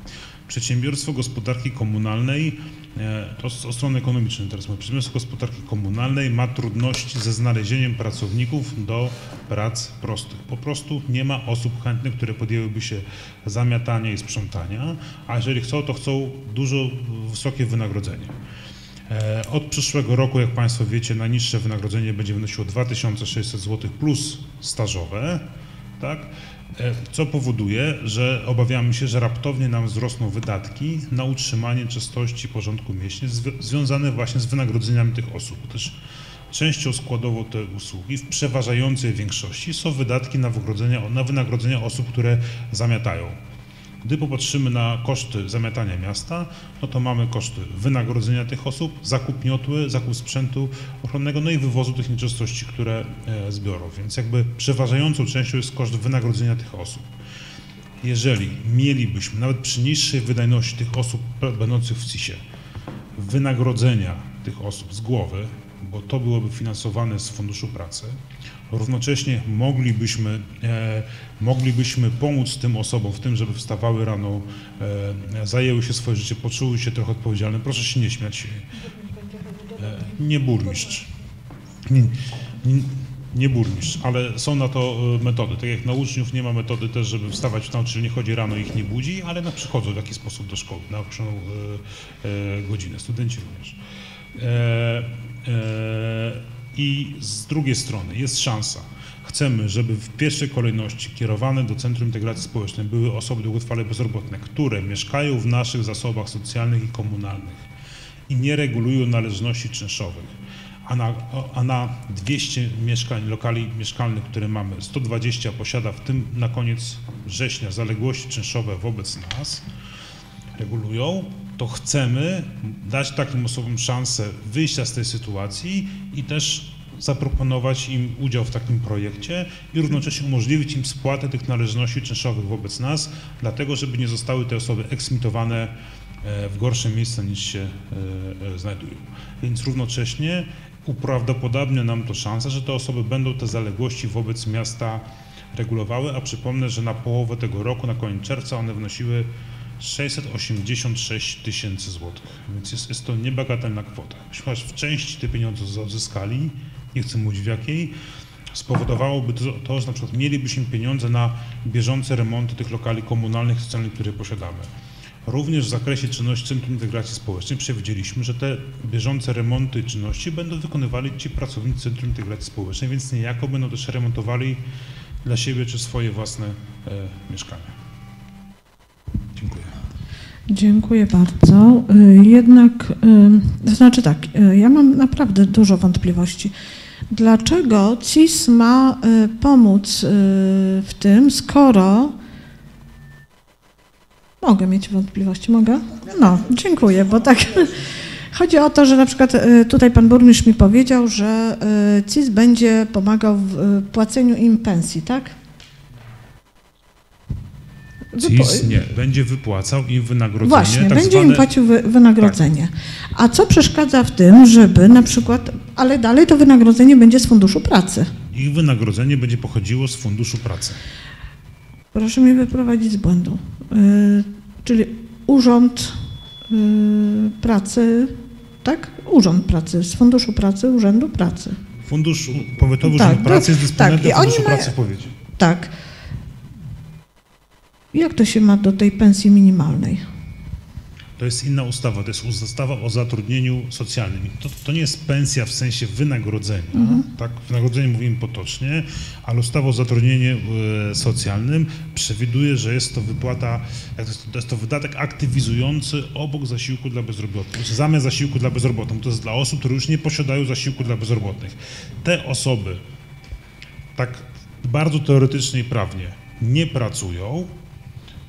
Przedsiębiorstwo gospodarki komunalnej, e, to od strony ekonomicznej teraz mówię, przedsiębiorstwo gospodarki komunalnej ma trudności ze znalezieniem pracowników do prac prostych. Po prostu nie ma osób chętnych, które podjęłyby się zamiatania i sprzątania, a jeżeli chcą, to chcą dużo wysokie wynagrodzenie. E, Od przyszłego roku, jak Państwo wiecie, najniższe wynagrodzenie będzie wynosiło 2600 zł plus stażowe. tak? E, Co powoduje, że obawiamy się, że raptownie nam wzrosną wydatki na utrzymanie czystości porządku mieście zwi- związane właśnie z wynagrodzeniami tych osób. Też częścią składową tej usługi w przeważającej większości są wydatki na wynagrodzenia, na wynagrodzenia osób, które zamiatają. Gdy popatrzymy na koszty zamiatania miasta, no to mamy koszty wynagrodzenia tych osób, zakup miotły, zakup sprzętu ochronnego, no i wywozu tych nieczystości, które e, zbiorą. Więc jakby przeważającą częścią jest koszt wynagrodzenia tych osób. Jeżeli mielibyśmy, nawet przy niższej wydajności tych osób będących w CIS-ie, wynagrodzenia tych osób z głowy, bo to byłoby finansowane z Funduszu Pracy, równocześnie moglibyśmy, e, moglibyśmy pomóc tym osobom w tym, żeby wstawały rano, e, zajęły się swoje życie, poczuły się trochę odpowiedzialne. Proszę się nie śmiać. E, nie burmistrz. Nie, nie, nie burmistrz, ale są na to e, metody. Tak jak na uczniów nie ma metody też, żeby wstawać na czyli nie chodzi rano ich nie budzi, ale no, przychodzą w jakiś sposób do szkoły na określoną godzinę. Studenci również. E, e, I z drugiej strony jest szansa. Chcemy, żeby w pierwszej kolejności kierowane do Centrum Integracji Społecznej były osoby długotrwale bezrobotne, które mieszkają w naszych zasobach socjalnych i komunalnych i nie regulują należności czynszowych. A na, a na 200 mieszkań, lokali mieszkalnych, które mamy, 120 posiada w tym na koniec września zaległości czynszowe wobec nas, regulują, to chcemy dać takim osobom szansę wyjścia z tej sytuacji i też zaproponować im udział w takim projekcie i równocześnie umożliwić im spłatę tych należności czynszowych wobec nas, dlatego żeby nie zostały te osoby eksmitowane e, w gorsze miejsca niż się e, e, znajdują. Więc równocześnie uprawdopodobnia nam to szansa, że te osoby będą te zaległości wobec miasta regulowały, a przypomnę, że na połowę tego roku, na koniec czerwca one wynosiły 686 tysięcy złotych, więc jest, jest to niebagatelna kwota. Choć w części te pieniądze odzyskali, nie chcę mówić w jakiej, spowodowałoby to, to, że na przykład mielibyśmy pieniądze na bieżące remonty tych lokali komunalnych, socjalnych, które posiadamy. Również w zakresie czynności Centrum Integracji Społecznej przewidzieliśmy, że te bieżące remonty czynności będą wykonywali ci pracownicy Centrum Integracji Społecznej, więc niejako będą też remontowali dla siebie czy swoje własne e, mieszkania. Dziękuję. Dziękuję bardzo. Y, Jednak, y, to znaczy tak, y, ja mam naprawdę dużo wątpliwości. Dlaczego CIS ma y, pomóc y, w tym, skoro. Mogę mieć wątpliwości, mogę? No, dziękuję, bo tak. Chodzi o to, że na przykład y, tutaj pan burmistrz mi powiedział, że CIS będzie pomagał w płaceniu im pensji, tak? CIS nie, będzie wypłacał im wynagrodzenie. Właśnie, tak będzie zwane, im płacił wy, wynagrodzenie. A co przeszkadza w tym, żeby na przykład, ale dalej to wynagrodzenie będzie z Funduszu Pracy. Ich wynagrodzenie będzie pochodziło z Funduszu Pracy. Proszę mnie wyprowadzić z błędu. Yy, czyli Urząd yy, Pracy, tak? Urząd Pracy, z Funduszu Pracy, Urzędu Pracy. Fundusz Powiatowy Tak, Urząd Pracy jest tak, dysponentem oni Funduszu mają- Pracy w powiecie. Tak. Jak to się ma do tej pensji minimalnej? To jest inna ustawa, to jest ustawa o zatrudnieniu socjalnym. To, to nie jest pensja w sensie wynagrodzenia, Mhm. tak? Wynagrodzenie mówimy potocznie, ale ustawa o zatrudnieniu e, socjalnym przewiduje, że jest to wypłata, to, jest, to wydatek aktywizujący obok zasiłku dla bezrobotnych, zamiast zasiłku dla bezrobotnych. To jest dla osób, które już nie posiadają zasiłku dla bezrobotnych. Te osoby tak bardzo teoretycznie i prawnie nie pracują,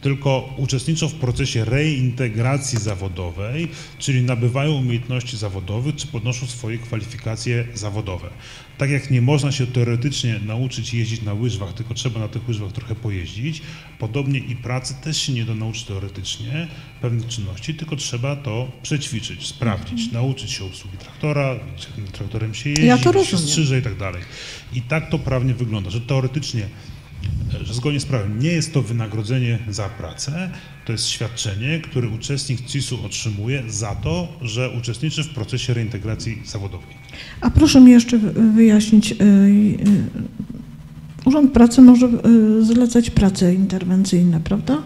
tylko uczestniczą w procesie reintegracji zawodowej, czyli nabywają umiejętności zawodowe, czy podnoszą swoje kwalifikacje zawodowe. Tak jak nie można się teoretycznie nauczyć jeździć na łyżwach, tylko trzeba na tych łyżwach trochę pojeździć, podobnie i pracy też się nie da nauczyć teoretycznie pewnych czynności, tylko trzeba to przećwiczyć, sprawdzić, nauczyć się obsługi traktora, traktorem się jeździ, Ja się strzyże i tak dalej. I tak to prawnie wygląda, że teoretycznie zgodnie z prawem nie jest to wynagrodzenie za pracę, to jest świadczenie, które uczestnik CIS-u otrzymuje za to, że uczestniczy w procesie reintegracji zawodowej. A proszę mi jeszcze wy- wyjaśnić, y, y, Urząd Pracy może y, zlecać prace interwencyjne, prawda?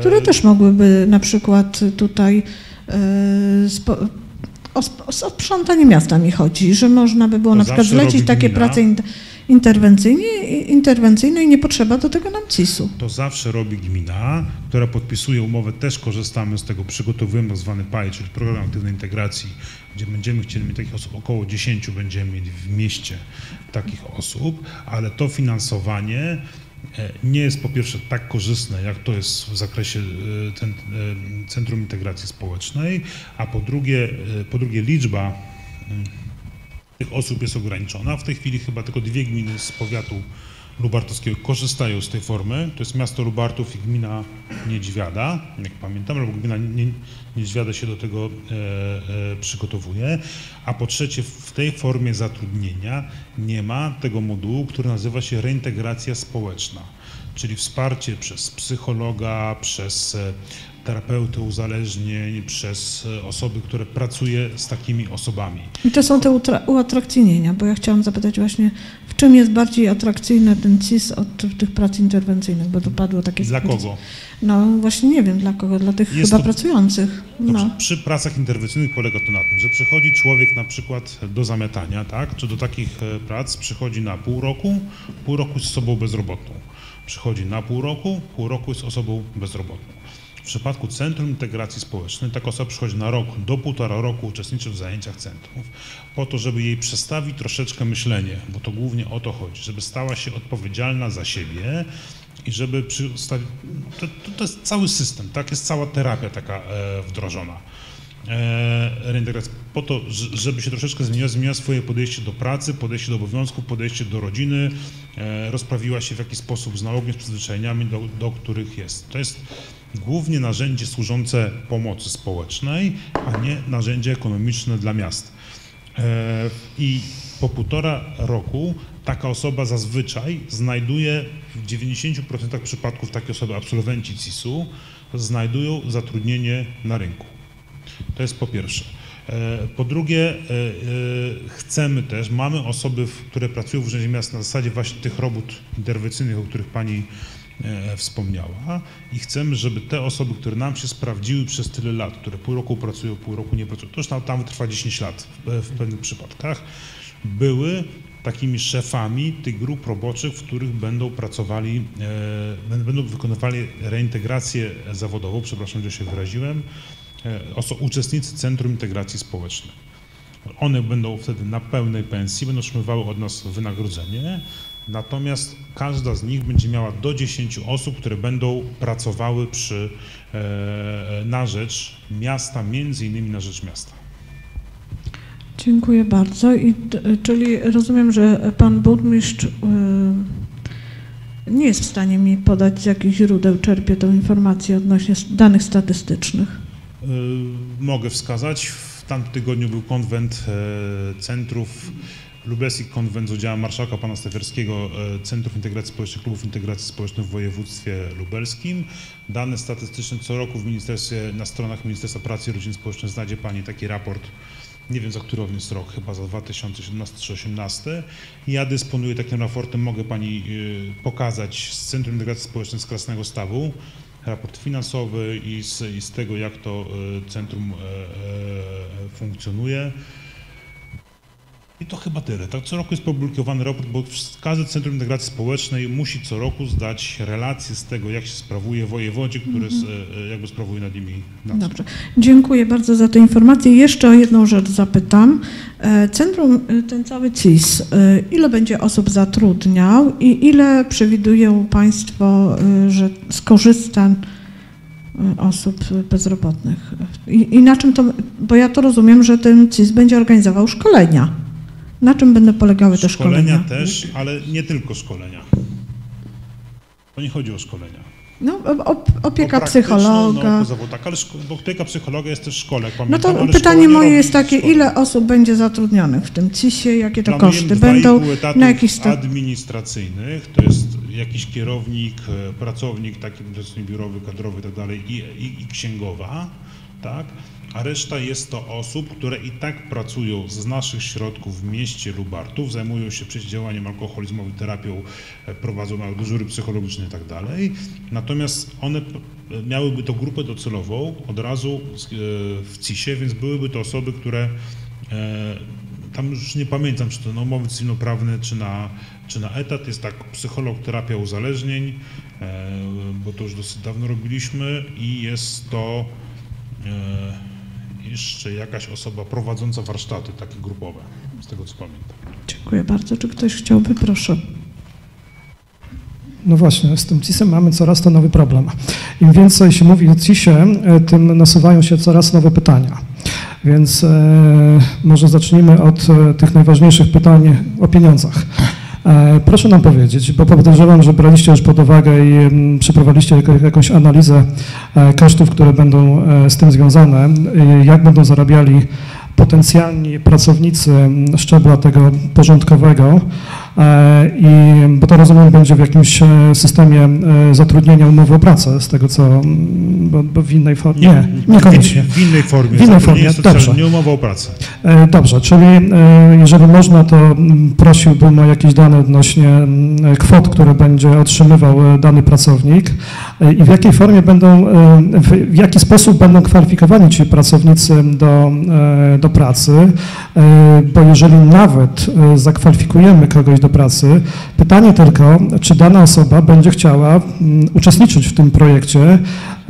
Które też mogłyby na przykład tutaj spo, o, o sprzątanie miasta mi chodzi, że można by było To na przykład zlecić takie prace. int- interwencyjny, interwencyjny i nie potrzeba do tego nam CIS-u. To zawsze robi gmina, która podpisuje umowę, też korzystamy z tego, przygotowujemy tak zwany PAI, czyli Program Aktywnej Integracji, gdzie będziemy chcieli mieć takich osób, około 10 będziemy mieli w mieście takich osób, ale to finansowanie e, nie jest po pierwsze tak korzystne, jak to jest w zakresie e, ten, e, Centrum Integracji Społecznej, a po drugie, po drugie liczba mm, tych osób jest ograniczona. W tej chwili chyba tylko dwie gminy z powiatu lubartowskiego korzystają z tej formy. To jest miasto Lubartów i gmina Niedźwiada, jak pamiętam, albo gmina Nie- Niedźwiada się do tego e, e, przygotowuje. A po trzecie, w tej formie zatrudnienia nie ma tego modułu, który nazywa się reintegracja społeczna, czyli wsparcie przez psychologa, przez terapeutę uzależnień, przez e, osoby, które pracuje z takimi osobami. I to są te uatrakcyjnienia, bo ja chciałam zapytać właśnie, w czym jest bardziej atrakcyjny ten CIS od tych prac interwencyjnych, bo to padło takie... Dla kogo? No właśnie nie wiem dla kogo, dla tych Jest chyba to- pracujących. Dobrze, No. Przy pracach interwencyjnych polega to na tym, że przychodzi człowiek na przykład do zamiatania, tak? Czy do takich e, prac przychodzi na pół roku, pół roku jest osobą bezrobotną. Przychodzi na pół roku, pół roku jest osobą bezrobotną. W przypadku Centrum Integracji Społecznej taka osoba przychodzi na rok, do półtora roku uczestniczy w zajęciach centrów, po to, żeby jej przestawić troszeczkę myślenie, bo to głównie o to chodzi, żeby stała się odpowiedzialna za siebie i żeby przystawić, to, to, jest cały system, tak, jest cała terapia taka e, wdrożona. E, reintegracja po to, żeby się troszeczkę zmieniła, zmieniła swoje podejście do pracy, podejście do obowiązków, podejście do rodziny, e, rozprawiła się w jakiś sposób z nałogiem, z przyzwyczajeniami, do, do których jest. To jest głównie narzędzie służące pomocy społecznej, a nie narzędzie ekonomiczne dla miast. E, I po półtora roku taka osoba zazwyczaj znajduje w 90% przypadków takie osoby, absolwenci CIS-u, znajdują zatrudnienie na rynku. To jest po pierwsze. E, Po drugie, e, chcemy też, mamy osoby, które pracują w Urzędzie Miasta na zasadzie właśnie tych robót interwencyjnych, o których Pani wspomniała i chcemy, żeby te osoby, które nam się sprawdziły przez tyle lat, które pół roku pracują, pół roku nie pracują, to już tam, tam trwa 10 lat w, w pewnych przypadkach, były takimi szefami tych grup roboczych, w których będą pracowali, e, będą- wykonywali reintegrację zawodową, przepraszam, że się wyraziłem, e, uczestnicy Centrum Integracji Społecznej. One będą wtedy na pełnej pensji, będą otrzymywały od nas wynagrodzenie, natomiast każda z nich będzie miała do 10 osób, które będą pracowały przy, e, na rzecz miasta, między innymi na rzecz miasta. Dziękuję bardzo. I, czyli rozumiem, że pan burmistrz y, nie jest w stanie mi podać z jakich źródeł czerpie tą informację odnośnie danych statystycznych. Y, Mogę wskazać. W tamtym tygodniu był konwent e, centrów, lubelski konwent z udziałem marszałka pana Steferskiego, e, Centrów Integracji Społecznej, Klubów Integracji Społecznej w województwie lubelskim. Dane statystyczne co roku w ministerstwie, na stronach Ministerstwa Pracy i Rodziny znajdzie pani taki raport, nie wiem za który on jest rok, chyba za 2017 czy 2018. Ja dysponuję takim raportem, mogę pani y, pokazać z Centrum Integracji Społecznej z Krasnego Stawu raport finansowy i z, i z tego, jak to e, centrum e, e, funkcjonuje. I to chyba tyle. Tak, co roku jest publikowany raport, bo każde Centrum Integracji Społecznej musi co roku zdać relację z tego, jak się sprawuje wojewodzie, który s- e, e, jakby sprawuje nad nimi nadzór. Dobrze. Dziękuję bardzo za tę informację. Jeszcze o jedną rzecz zapytam. E, Centrum, e, ten cały CIS, ile będzie osób zatrudniał i ile przewidują Państwo, że skorzysta osób bezrobotnych? I, I na czym to, bo ja to rozumiem, że ten CIS będzie organizował szkolenia. Na czym będą polegały te szkolenia? Szkolenia też, ale nie tylko szkolenia. To nie chodzi o szkolenia. No, opieka psychologa. naukę zawodową. Tak, ale opieka psychologa jest też w szkole, jak No pamiętam, to pytanie moje jest takie, ile osób będzie zatrudnionych w tym CIS-ie, jakie to Planujemy koszty będą, na jakich sta- administracyjnych, to jest jakiś kierownik, e, pracownik taki biurowy, kadrowy i tak dalej i księgowa, tak? A reszta jest to osób, które i tak pracują z naszych środków w mieście Lubartów, zajmują się przeciwdziałaniem alkoholizmowi, terapią, e, prowadzą małe dyżury psychologiczne i tak. Natomiast one miałyby to grupę docelową od razu e, w CIS-ie, więc byłyby to osoby, które e, tam już nie pamiętam, czy to na umowy cywilnoprawne, czy na czy na etat. Jest tak psycholog, terapia uzależnień, bo to już dosyć dawno robiliśmy i jest to jeszcze jakaś osoba prowadząca warsztaty takie grupowe, z tego co pamiętam. Dziękuję bardzo. Czy ktoś chciałby? Proszę. No właśnie, z tym CIS-em mamy coraz to nowy problem. Im więcej się mówi o CIS-ie, e, tym nasuwają się coraz nowe pytania. Więc e, może zacznijmy od e, tych najważniejszych pytań o pieniądzach. E, proszę nam powiedzieć, bo podejrzewam, że braliście już pod uwagę i mm, przeprowadziliście jakąś analizę e, kosztów, które będą e, z tym związane, jak będą zarabiali potencjalni pracownicy mm, szczebla tego porządkowego, i, bo to rozumiem będzie w jakimś e, systemie e, zatrudnienia umowy o pracę, z tego co, mm, bo, bo w innej formie, nie, niekoniecznie. W, w innej formie. W innej formie, dobrze. Nie umowa o pracę. E, Dobrze, czyli e, jeżeli można, to mm, prosiłbym o jakieś dane odnośnie mm, kwot, które będzie otrzymywał e, dany pracownik e, i w jakiej formie będą, e, w jaki sposób będą kwalifikowani ci pracownicy do, e, do pracy, e, bo jeżeli nawet e, zakwalifikujemy kogoś do pracy, pytanie tylko, czy dana osoba będzie chciała mm, uczestniczyć w tym projekcie,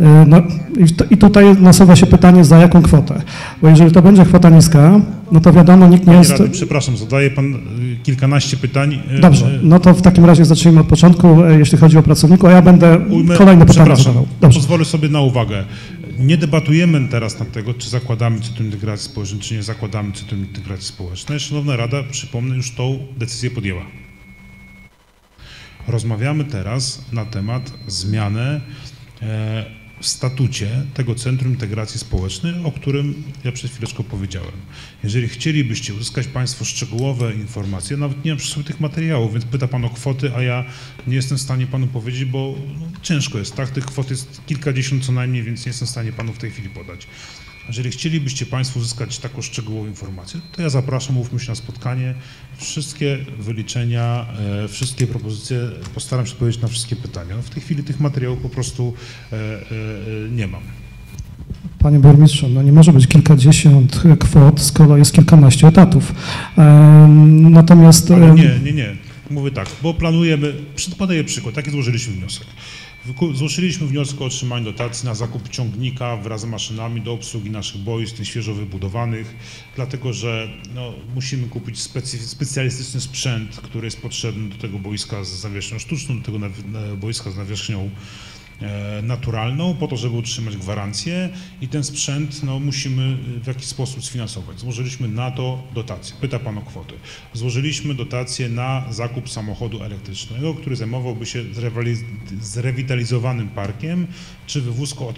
e, no, i, to, I tutaj nasuwa się pytanie, za jaką kwotę. Bo jeżeli to będzie kwota niska, no to wiadomo, nikt nie Panie jest. radny, przepraszam, zadaje pan y, kilkanaście pytań. y, Dobrze, y, no to w takim razie zacznijmy od początku, e, jeśli chodzi o pracowników, a ja będę Ujmę, kolejne pytania przepraszam, zadawał. Dobrze. pozwolę sobie na uwagę. Nie debatujemy teraz nad tego, czy zakładamy Centrum Integracji Społecznej, czy nie zakładamy Centrum Integracji Społecznej. Szanowna Rada, przypomnę, już tą decyzję podjęła. Rozmawiamy teraz na temat zmiany e, statucie tego Centrum Integracji Społecznej, o którym ja przed chwileczką powiedziałem. Jeżeli chcielibyście uzyskać Państwo szczegółowe informacje, nawet nie mam przy sobie tych materiałów, więc pyta Pan o kwoty, a ja nie jestem w stanie Panu powiedzieć, bo no, ciężko jest, tak? Tych kwot jest kilkadziesiąt co najmniej, więc nie jestem w stanie Panu w tej chwili podać. Jeżeli chcielibyście Państwo uzyskać taką szczegółową informację, to ja zapraszam, umówmy się na spotkanie. Wszystkie wyliczenia, e, wszystkie propozycje, postaram się odpowiedzieć na wszystkie pytania. No, w tej chwili tych materiałów po prostu e, e, nie mam. Panie burmistrzu, no nie może być kilkadziesiąt kwot, skoro jest kilkanaście etatów. Natomiast Ale nie, nie, nie. Mówię tak, bo planujemy, podaję przykład, taki złożyliśmy wniosek. Złożyliśmy wniosek o otrzymanie dotacji na zakup ciągnika wraz z maszynami do obsługi naszych boisk, świeżo wybudowanych, dlatego że no, musimy kupić specjalistyczny sprzęt, który jest potrzebny do tego boiska z nawierzchnią sztuczną, do tego boiska z nawierzchnią naturalną, po to, żeby utrzymać gwarancję i ten sprzęt no, musimy w jakiś sposób sfinansować. Złożyliśmy na to dotację. Pyta Pan o kwotę. Złożyliśmy dotację na zakup samochodu elektrycznego, który zajmowałby się zrewitalizowanym parkiem, czy wywózką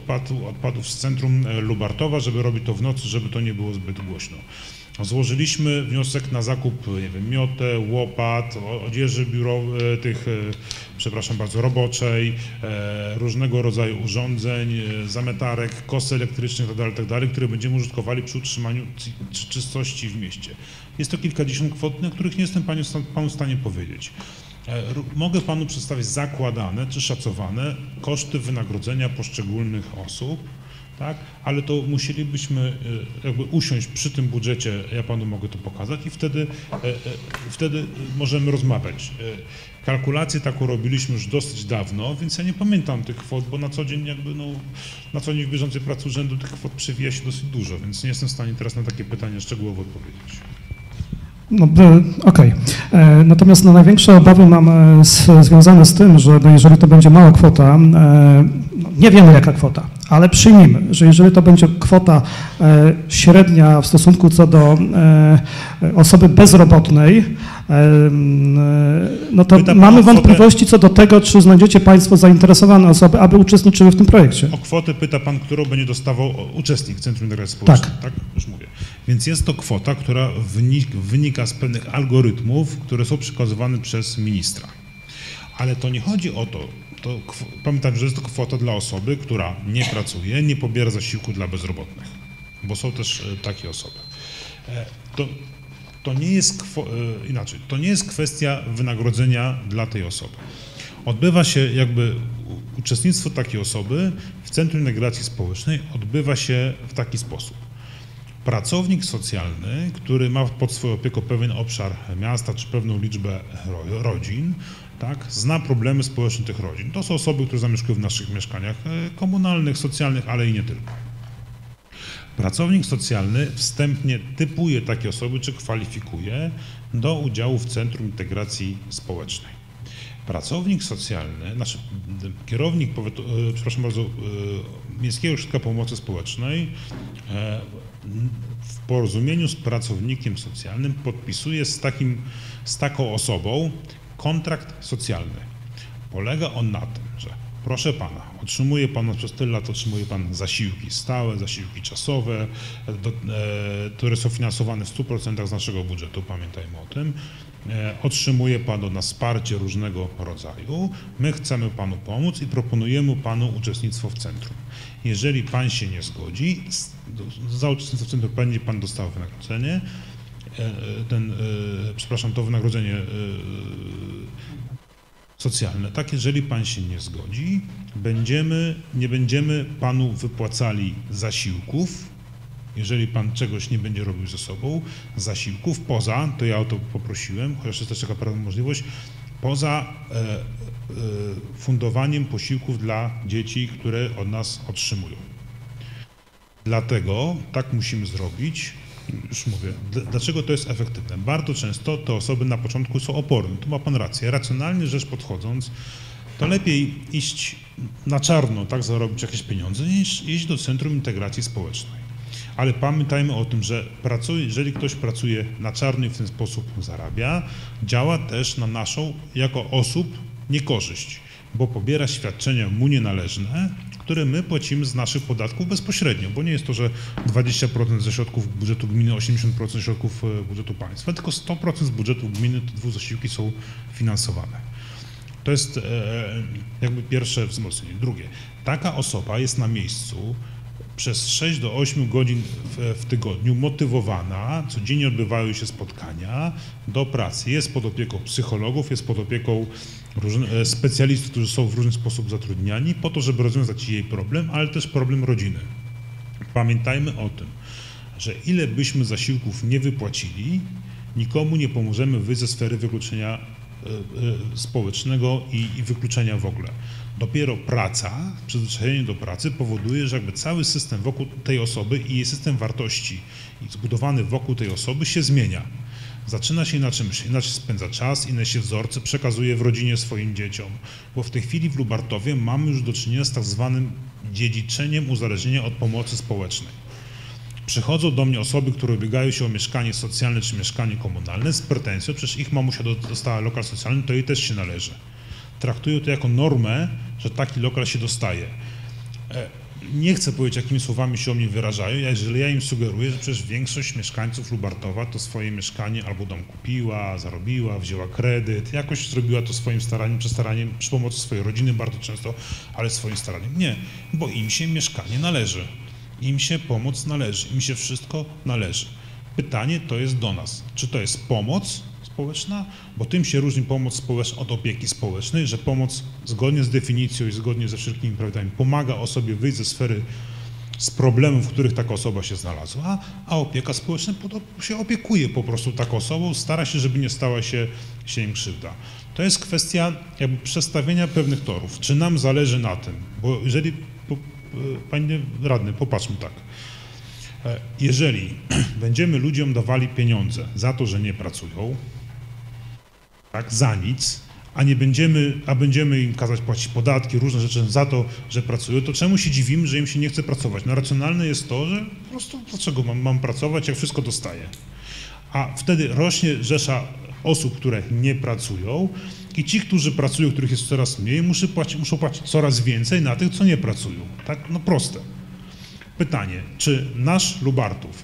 odpadów z centrum e, Lubartowa, żeby robić to w nocy, żeby to nie było zbyt głośno. Złożyliśmy wniosek na zakup, nie wiem, miotę, łopat, odzieży biurowej, tych, e, przepraszam bardzo, roboczej, e, różnego rodzaju urządzeń, e, zametarek, kosy elektrycznych itd., itd., które będziemy użytkowali przy utrzymaniu czystości w mieście. Jest to kilkadziesiąt kwot, na których nie jestem panu, panu w stanie powiedzieć. E, Mogę panu przedstawić zakładane czy szacowane koszty wynagrodzenia poszczególnych osób, tak? Ale to musielibyśmy e, jakby usiąść przy tym budżecie, ja panu mogę to pokazać i wtedy, e, e, wtedy możemy rozmawiać. Kalkulację taką robiliśmy już dosyć dawno, więc ja nie pamiętam tych kwot, bo na co dzień jakby no, na co dzień w bieżącej pracy urzędu tych kwot przewija się dosyć dużo, więc nie jestem w stanie teraz na takie pytanie szczegółowo odpowiedzieć. No, okej. E, Natomiast no, największe obawy mam z, związane z tym, że no, jeżeli to będzie mała kwota, nie wiemy jaka kwota, ale przyjmijmy, że jeżeli to będzie kwota e, średnia w stosunku co do e, osoby bezrobotnej, e, no to Pyta pan mamy wątpliwości co do tego, czy znajdziecie Państwo zainteresowane osoby, aby uczestniczyły w tym projekcie. O kwotę pyta pan, którą będzie dostawał uczestnik Centrum Integracji Społecznej. Tak. Już mówię. Więc jest to kwota, która wynik, wynika z pewnych algorytmów, które są przekazywane przez ministra. Ale to nie chodzi o to, to pamiętam, że jest to kwota dla osoby, która nie pracuje, nie pobiera zasiłku dla bezrobotnych, bo są też e, takie osoby. E, To, to nie jest e, inaczej, to nie jest kwestia wynagrodzenia dla tej osoby. Odbywa się jakby uczestnictwo takiej osoby w Centrum Integracji Społecznej odbywa się w taki sposób. Pracownik socjalny, który ma pod swoją opieką pewien obszar miasta czy pewną liczbę ro- rodzin, tak, zna problemy społeczne tych rodzin. To są osoby, które zamieszkują w naszych mieszkaniach e, komunalnych, socjalnych, ale i nie tylko. Pracownik socjalny wstępnie typuje takie osoby, czy kwalifikuje do udziału w Centrum Integracji Społecznej. Pracownik socjalny, znaczy kierownik, e, przepraszam bardzo, e, Miejskiego Ośrodka Pomocy Społecznej w porozumieniu z pracownikiem socjalnym podpisuje z, takim, z taką osobą kontrakt socjalny. Polega on na tym, że proszę pana, otrzymuje pan przez tyle lat otrzymuje pan zasiłki stałe, zasiłki czasowe, do, e, które są finansowane w 100% z naszego budżetu, pamiętajmy o tym. E, otrzymuje pan od nas wsparcie różnego rodzaju. My chcemy panu pomóc i proponujemy panu uczestnictwo w centrum. Jeżeli pan się nie zgodzi, za uczestnictwo w centrum będzie pan dostał wynagrodzenie. E, Ten, e, przepraszam, to wynagrodzenie e, socjalne. Tak, jeżeli pan się nie zgodzi, będziemy, nie będziemy panu wypłacali zasiłków, jeżeli pan czegoś nie będzie robił ze sobą, zasiłków poza, to ja o to poprosiłem, chociaż jest też taka prawna możliwość, poza e, e, fundowaniem posiłków dla dzieci, które od nas otrzymują. Dlatego tak musimy zrobić. Już mówię, dl- dlaczego to jest efektywne? Bardzo często te osoby na początku są oporne. Tu ma Pan rację. Racjonalnie rzecz podchodząc, to lepiej iść na czarno, tak, zarobić jakieś pieniądze, niż iść do Centrum Integracji Społecznej. Ale pamiętajmy o tym, że pracuje, jeżeli ktoś pracuje na czarno i w ten sposób zarabia, działa też na naszą, jako osób, niekorzyść, bo pobiera świadczenia mu nienależne, które my płacimy z naszych podatków bezpośrednio, bo nie jest to, że 20% ze środków budżetu gminy, 80% środków e, budżetu państwa, tylko 100% z budżetu gminy te dwa zasiłki są finansowane. To jest e, jakby pierwsze wzmocnienie. Drugie, taka osoba jest na miejscu przez 6 do 8 godzin w, w tygodniu motywowana, codziennie odbywają się spotkania do pracy. Jest pod opieką psychologów, jest pod opieką różny, e, specjalistów, którzy są w różny sposób zatrudniani po to, żeby rozwiązać jej problem, ale też problem rodziny. Pamiętajmy o tym, że ile byśmy zasiłków nie wypłacili, nikomu nie pomożemy wyjść ze sfery wykluczenia e, e, społecznego i, i wykluczenia w ogóle. Dopiero praca, przyzwyczajenie do pracy powoduje, że jakby cały system wokół tej osoby i jej system wartości zbudowany wokół tej osoby się zmienia. Zaczyna się inaczej myśleć, inaczej spędza czas, inne się wzorce przekazuje w rodzinie swoim dzieciom, bo w tej chwili w Lubartowie mamy już do czynienia z tak zwanym dziedziczeniem uzależnienia od pomocy społecznej. Przychodzą do mnie osoby, które ubiegają się o mieszkanie socjalne czy mieszkanie komunalne z pretensją, przecież ich mamusia do- dostała lokal socjalny, to jej też się należy. Traktują to jako normę, że taki lokal się dostaje. Nie chcę powiedzieć, jakimi słowami się o mnie wyrażają, jeżeli ja im sugeruję, że przecież większość mieszkańców Lubartowa to swoje mieszkanie albo dom kupiła, zarobiła, wzięła kredyt, jakoś zrobiła to swoim staraniem, przestaraniem, przy pomocy swojej rodziny bardzo często, ale swoim staraniem. Nie, bo im się mieszkanie należy. Im się pomoc należy, im się wszystko należy. Pytanie to jest do nas, czy to jest pomoc społeczna, bo tym się różni pomoc społeczna od opieki społecznej, że pomoc zgodnie z definicją i zgodnie ze wszelkimi prawidłami pomaga osobie wyjść ze sfery z problemów, w których taka osoba się znalazła, a opieka społeczna się opiekuje po prostu taką osobą, stara się, żeby nie stała się, się im krzywda. To jest kwestia jakby przestawienia pewnych torów. Czy nam zależy na tym? Bo jeżeli, panie radny, popatrzmy tak. E, Jeżeli będziemy ludziom dawali pieniądze za to, że nie pracują, tak, za nic, a nie będziemy, a będziemy im kazać płacić podatki, różne rzeczy za to, że pracują, to czemu się dziwimy, że im się nie chce pracować? No racjonalne jest to, że po prostu dlaczego mam, mam pracować, jak wszystko dostaję? A wtedy rośnie rzesza osób, które nie pracują i ci, którzy pracują, których jest coraz mniej, muszą płacić, muszą płacić coraz więcej na tych, co nie pracują. Tak? No proste. Pytanie, czy nasz Lubartów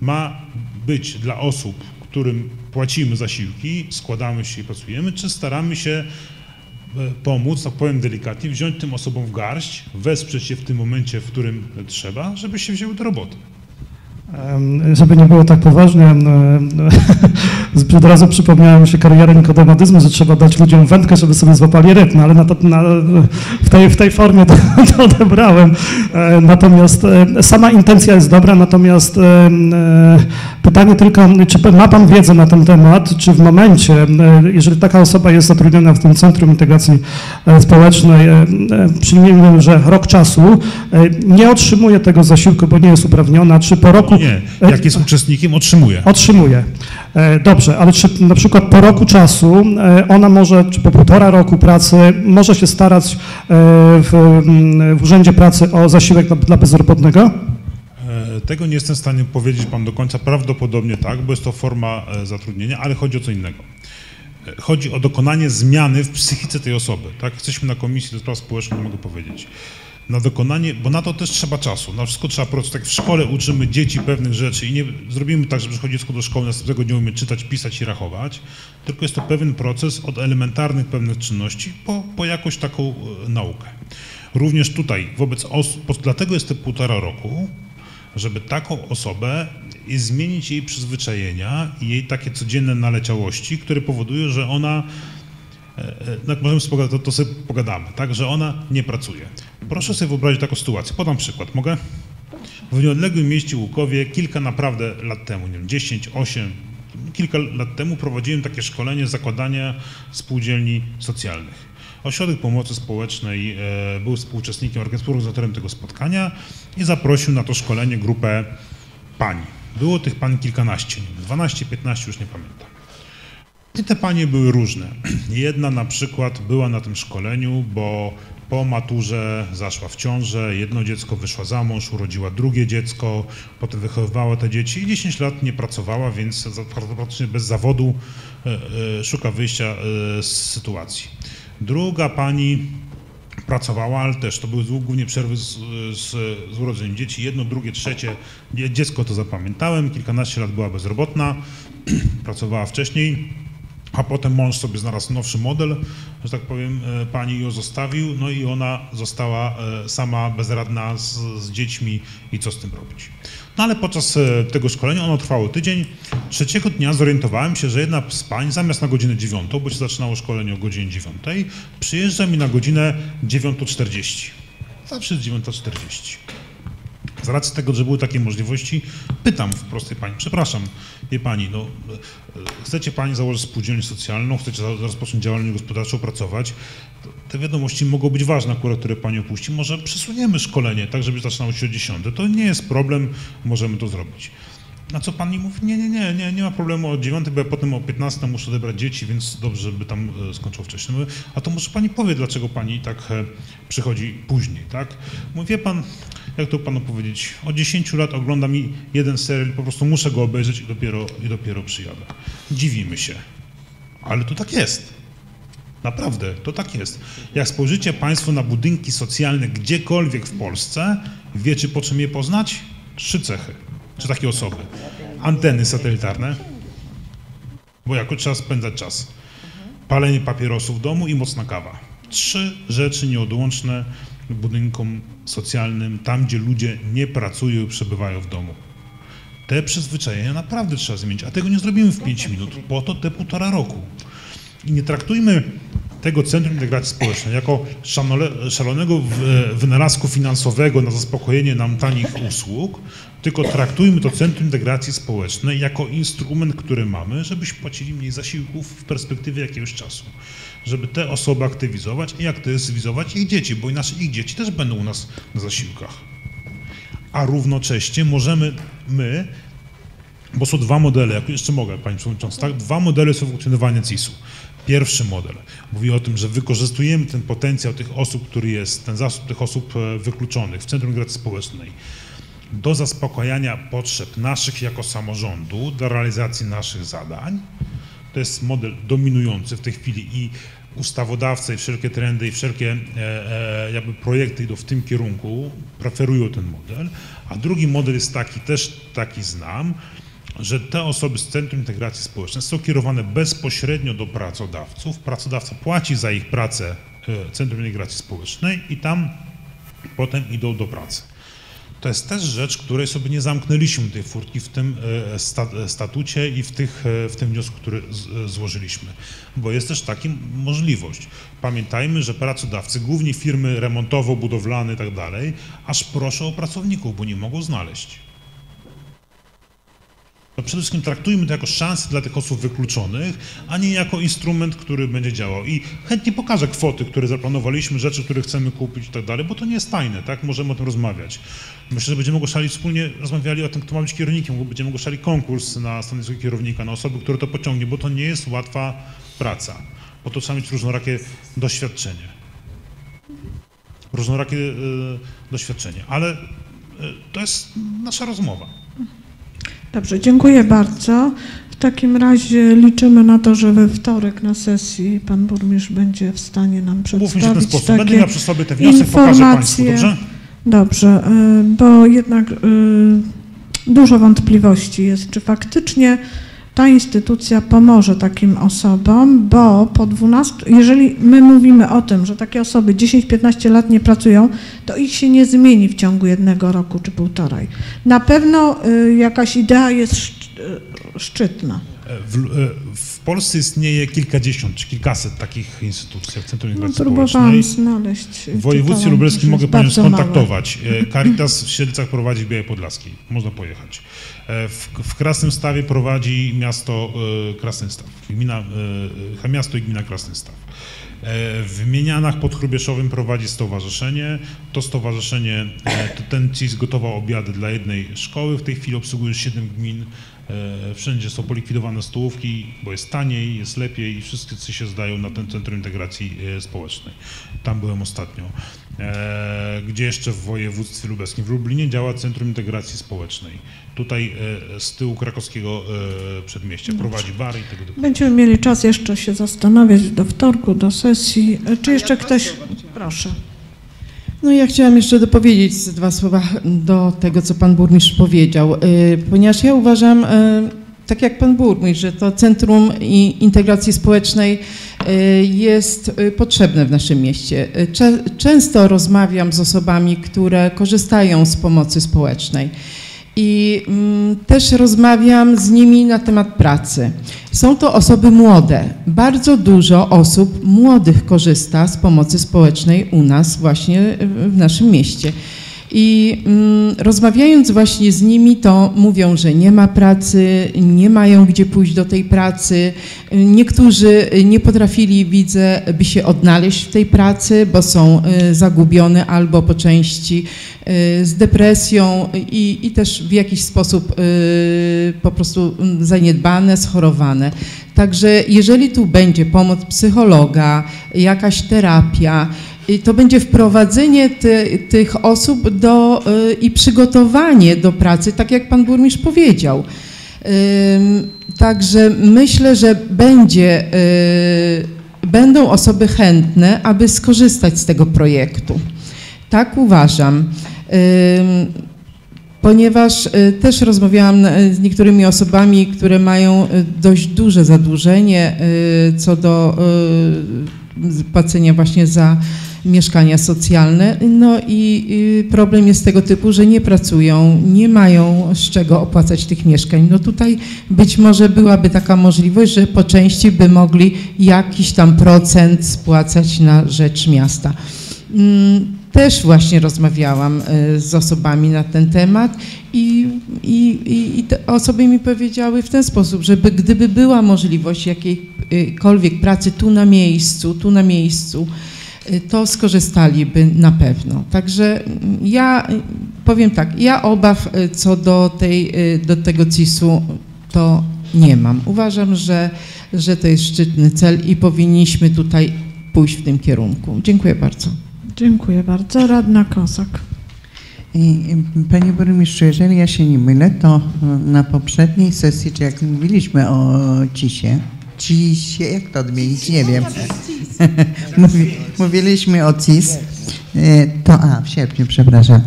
ma być dla osób, którym płacimy zasiłki, składamy się i pracujemy, czy staramy się e, pomóc, tak powiem delikatnie, wziąć tym osobom w garść, wesprzeć je w tym momencie, w którym trzeba, żeby się wzięły do roboty. Żeby nie było tak poważnie, e, od razu przypomniałem się karierę nikodematyzmu, że trzeba dać ludziom wędkę, żeby sobie złapali rytm, ale na to, na, w, tej, w tej formie to, to odebrałem. E, Natomiast e, sama intencja jest dobra, natomiast pytanie tylko, czy ma Pan wiedzę na ten temat, czy w momencie, jeżeli taka osoba jest zatrudniona w tym Centrum Integracji Społecznej, przyjmijmy, że rok czasu, nie otrzymuje tego zasiłku, bo nie jest uprawniona, czy po roku Nie, jak jest uczestnikiem, otrzymuje. Otrzymuje. E, Dobrze, ale czy na przykład po roku czasu e, ona może, czy po półtora roku pracy może się starać e, w, w Urzędzie Pracy o zasiłek dla- dla bezrobotnego? Tego nie jestem w stanie powiedzieć Pan do końca. Prawdopodobnie tak, bo jest to forma zatrudnienia, ale chodzi o co innego. Chodzi o dokonanie zmiany w psychice tej osoby. Tak? Jesteśmy na Komisji do Spraw Społecznych, mogę powiedzieć. Na dokonanie, bo na to też trzeba czasu. Na wszystko trzeba proces. Tak w szkole uczymy dzieci pewnych rzeczy i nie zrobimy tak, że przychodzi dziecko do szkoły, następnego dnia umie czytać, pisać i rachować, tylko jest to pewien proces od elementarnych pewnych czynności po, po jakąś taką e, naukę. Również tutaj, wobec osób, dlatego jest te półtora roku, żeby taką osobę i zmienić jej przyzwyczajenia i jej takie codzienne naleciałości, które powodują, że ona, no jak możemy sobie to, to sobie pogadamy, tak, że ona nie pracuje. Proszę sobie wyobrazić taką sytuację. Podam przykład, mogę? W nieodległym mieście Łukowie kilka naprawdę lat temu, nie wiem, 10, 8, kilka lat temu prowadziłem takie szkolenie zakładania spółdzielni socjalnych. Ośrodek Pomocy Społecznej e, był współuczestnikiem, organ- współorganizatorem tego spotkania i zaprosił na to szkolenie grupę pań. Było tych pań kilkanaście, nie wiem, 12, 15, już nie pamiętam. I te panie były różne. Jedna na przykład była na tym szkoleniu, bo po maturze zaszła w ciążę, jedno dziecko wyszła za mąż, urodziła drugie dziecko, potem wychowywała te dzieci i 10 lat nie pracowała, więc praktycznie bez zawodu e, e, szuka wyjścia e, z sytuacji. Druga pani pracowała, ale też to były głównie przerwy z, z, z urodzeniem dzieci. Jedno, drugie, trzecie. Dzie- Dziecko to zapamiętałem, kilkanaście lat była bezrobotna, pracowała wcześniej, a potem mąż sobie znalazł nowszy model, że tak powiem, e, pani ją zostawił, no i ona została e, sama bezradna z, z dziećmi i co z tym robić. No ale podczas e, tego szkolenia, ono trwało tydzień, trzeciego dnia zorientowałem się, że jedna z pań zamiast na godzinę dziewiątą, bo się zaczynało szkolenie o godzinie dziewiątej, przyjeżdża mi na godzinę 9.40. Zawsze jest 9.40. Z racji tego, że były takie możliwości, pytam wprost pani, przepraszam, wie pani, no, e, chcecie pani założyć spółdzielnię socjalną, chcecie rozpocząć działalność gospodarczą, pracować, te wiadomości mogą być ważne akurat, które pani opuści, może przesuniemy szkolenie, tak, żeby zaczynało się o 10. To nie jest problem, możemy to zrobić. Na co pani mówi, nie, nie, nie, nie, nie ma problemu o 9, bo ja potem o 15 muszę odebrać dzieci, więc dobrze, żeby tam e, skończył wcześniej. Mówię, a to może pani powie, dlaczego pani tak e, przychodzi później, tak? Mówię, pan, jak to panu powiedzieć, od 10 lat ogląda mi jeden serial, po prostu muszę go obejrzeć i dopiero, i dopiero przyjadę. Dziwimy się, ale to tak jest. Naprawdę, to tak jest. Jak spojrzycie Państwo na budynki socjalne gdziekolwiek w Polsce, wiecie po czym je poznać? Trzy cechy, czy takie osoby. Anteny satelitarne, bo jako trzeba spędzać czas. Palenie papierosów w domu i mocna kawa. Trzy rzeczy nieodłączne budynkom socjalnym, tam gdzie ludzie nie pracują i przebywają w domu. Te przyzwyczajenia naprawdę trzeba zmienić, a tego nie zrobimy w 5 minut, po to te półtora roku. I nie traktujmy tego Centrum Integracji Społecznej jako szalonego w- wynalazku finansowego na zaspokojenie nam tanich usług, tylko traktujmy to Centrum Integracji Społecznej jako instrument, który mamy, żebyśmy płacili mniej zasiłków w perspektywie jakiegoś czasu. Żeby te osoby aktywizować i aktywizować ich dzieci, bo inaczej ich dzieci też będą u nas na zasiłkach. A równocześnie możemy my bo są dwa modele, jak jeszcze mogę, Pani Przewodnicząca, tak? Dwa modele są funkcjonowania CIS-u. Pierwszy model mówi o tym, że wykorzystujemy ten potencjał tych osób, który jest, ten zasób tych osób e, wykluczonych w Centrum Integracji Społecznej do zaspokajania potrzeb naszych jako samorządu, do realizacji naszych zadań. To jest model dominujący w tej chwili i ustawodawca i wszelkie trendy i wszelkie e, e, jakby projekty idą w tym kierunku, preferują ten model. A drugi model jest taki, też taki znam, że te osoby z Centrum Integracji Społecznej są kierowane bezpośrednio do pracodawców. Pracodawca płaci za ich pracę e, Centrum Integracji Społecznej i tam potem idą do pracy. To jest też rzecz, której sobie nie zamknęliśmy tej furtki w tym e, sta, statucie i w, tych, e, w tym wniosku, który złożyliśmy. Bo jest też taka możliwość. Pamiętajmy, że pracodawcy, głównie firmy remontowo-budowlane i tak dalej, aż proszą o pracowników, bo nie mogą znaleźć. To przede wszystkim traktujmy to jako szansę dla tych osób wykluczonych, a nie jako instrument, który będzie działał. I chętnie pokażę kwoty, które zaplanowaliśmy, rzeczy, które chcemy kupić i tak dalej, bo to nie jest tajne, tak? Możemy o tym rozmawiać. Myślę, że będziemy ogłaszali wspólnie, rozmawiali o tym, kto ma być kierownikiem, bo będziemy ogłaszali konkurs na stanowisko kierownika, na osoby, które to pociągnie, bo to nie jest łatwa praca, bo to trzeba mieć różnorakie doświadczenie. Różnorakie y, doświadczenie, ale y, to jest nasza rozmowa. Dobrze, dziękuję bardzo. W takim razie liczymy na to, że we wtorek na sesji pan burmistrz będzie w stanie nam Mówmy się w ten przedstawić sposób. Będę takie miał przy sobie ten wniosek, pokażę Państwu, informacje. dobrze? Dobrze, y, bo jednak y, dużo wątpliwości jest, czy faktycznie ta instytucja pomoże takim osobom, bo po 12, jeżeli my mówimy o tym, że takie osoby 10-15 lat nie pracują, to ich się nie zmieni w ciągu jednego roku czy półtorej. Na pewno y, jakaś idea jest y, szczytna. W, e, w Polsce istnieje kilkadziesiąt czy kilkaset takich instytucji jak Centrum No, Integracji próbowałam Społecznej. znaleźć. W województwie lubelskim mogę Panią bardzo małe. skontaktować. E, Caritas w Siedlcach prowadzi w Białej Podlaskiej. Można pojechać. E, W, w Krasnym Stawie prowadzi miasto e, Krasny Staw. Gmina, e, miasto i gmina Krasny Staw. W Mienianach pod Hrubieszowem prowadzi stowarzyszenie. To stowarzyszenie, to ten CIS gotował obiady dla jednej szkoły. W tej chwili obsługuje już 7 gmin. Wszędzie są polikwidowane stołówki, bo jest taniej, jest lepiej i wszyscy się zdają na ten Centrum Integracji Społecznej. Tam byłem ostatnio. Gdzie jeszcze w województwie lubelskim? W Lublinie działa Centrum Integracji Społecznej. Tutaj e, z tyłu krakowskiego e, przedmieścia prowadzi bar i tego typu. Będziemy mieli czas jeszcze się zastanawiać do wtorku, do sesji. E, Czy jeszcze ktoś? Proszę. No ja chciałam jeszcze dopowiedzieć dwa słowa do tego, co pan burmistrz powiedział, ponieważ ja uważam, tak jak pan burmistrz, że to Centrum Integracji Społecznej jest potrzebne w naszym mieście. Często rozmawiam z osobami, które korzystają z pomocy społecznej. I mm, też rozmawiam z nimi na temat pracy. Są to osoby młode. Bardzo dużo osób młodych korzysta z pomocy społecznej u nas, właśnie w naszym mieście. I mm, rozmawiając właśnie z nimi, to mówią, że nie ma pracy, nie mają gdzie pójść do tej pracy. Niektórzy nie potrafili, widzę, by się odnaleźć w tej pracy, bo są y, zagubione albo po części y, z depresją i, i też w jakiś sposób y, po prostu zaniedbane, schorowane. Także jeżeli tu będzie pomoc psychologa, jakaś terapia, i to będzie wprowadzenie ty, tych osób do, y, i przygotowanie do pracy, tak jak pan burmistrz powiedział. Ym, Także myślę, że będzie, y, będą osoby chętne, aby skorzystać z tego projektu. Tak uważam. Ponieważ y, też rozmawiałam y, z niektórymi osobami, które mają y, dość duże zadłużenie y, co do y, płacenia właśnie za mieszkania socjalne. No i y, problem jest tego typu, że nie pracują, nie mają z czego opłacać tych mieszkań. No tutaj być może byłaby taka możliwość, że po części by mogli jakiś tam procent spłacać na rzecz miasta. Mm, Też właśnie rozmawiałam y, z osobami na ten temat i, i, i, te osoby mi powiedziały w ten sposób, żeby gdyby była możliwość jakiejkolwiek pracy tu na miejscu, tu na miejscu, to skorzystaliby na pewno. Także mm, ja y, powiem tak, ja obaw y, co do, tej, y, do tego CIS-u to nie mam. Uważam, że, że to jest szczytny cel i powinniśmy tutaj pójść w tym kierunku. Dziękuję bardzo. Dziękuję bardzo. Radna. I, i, Panie burmistrzu, jeżeli ja się nie mylę, to na poprzedniej sesji, czy jak mówiliśmy o CIS-ie, CIS-ie, jak to odmienić, nie wiem. Mówi, mówiliśmy o CIS, e, to, a w sierpniu, przepraszam,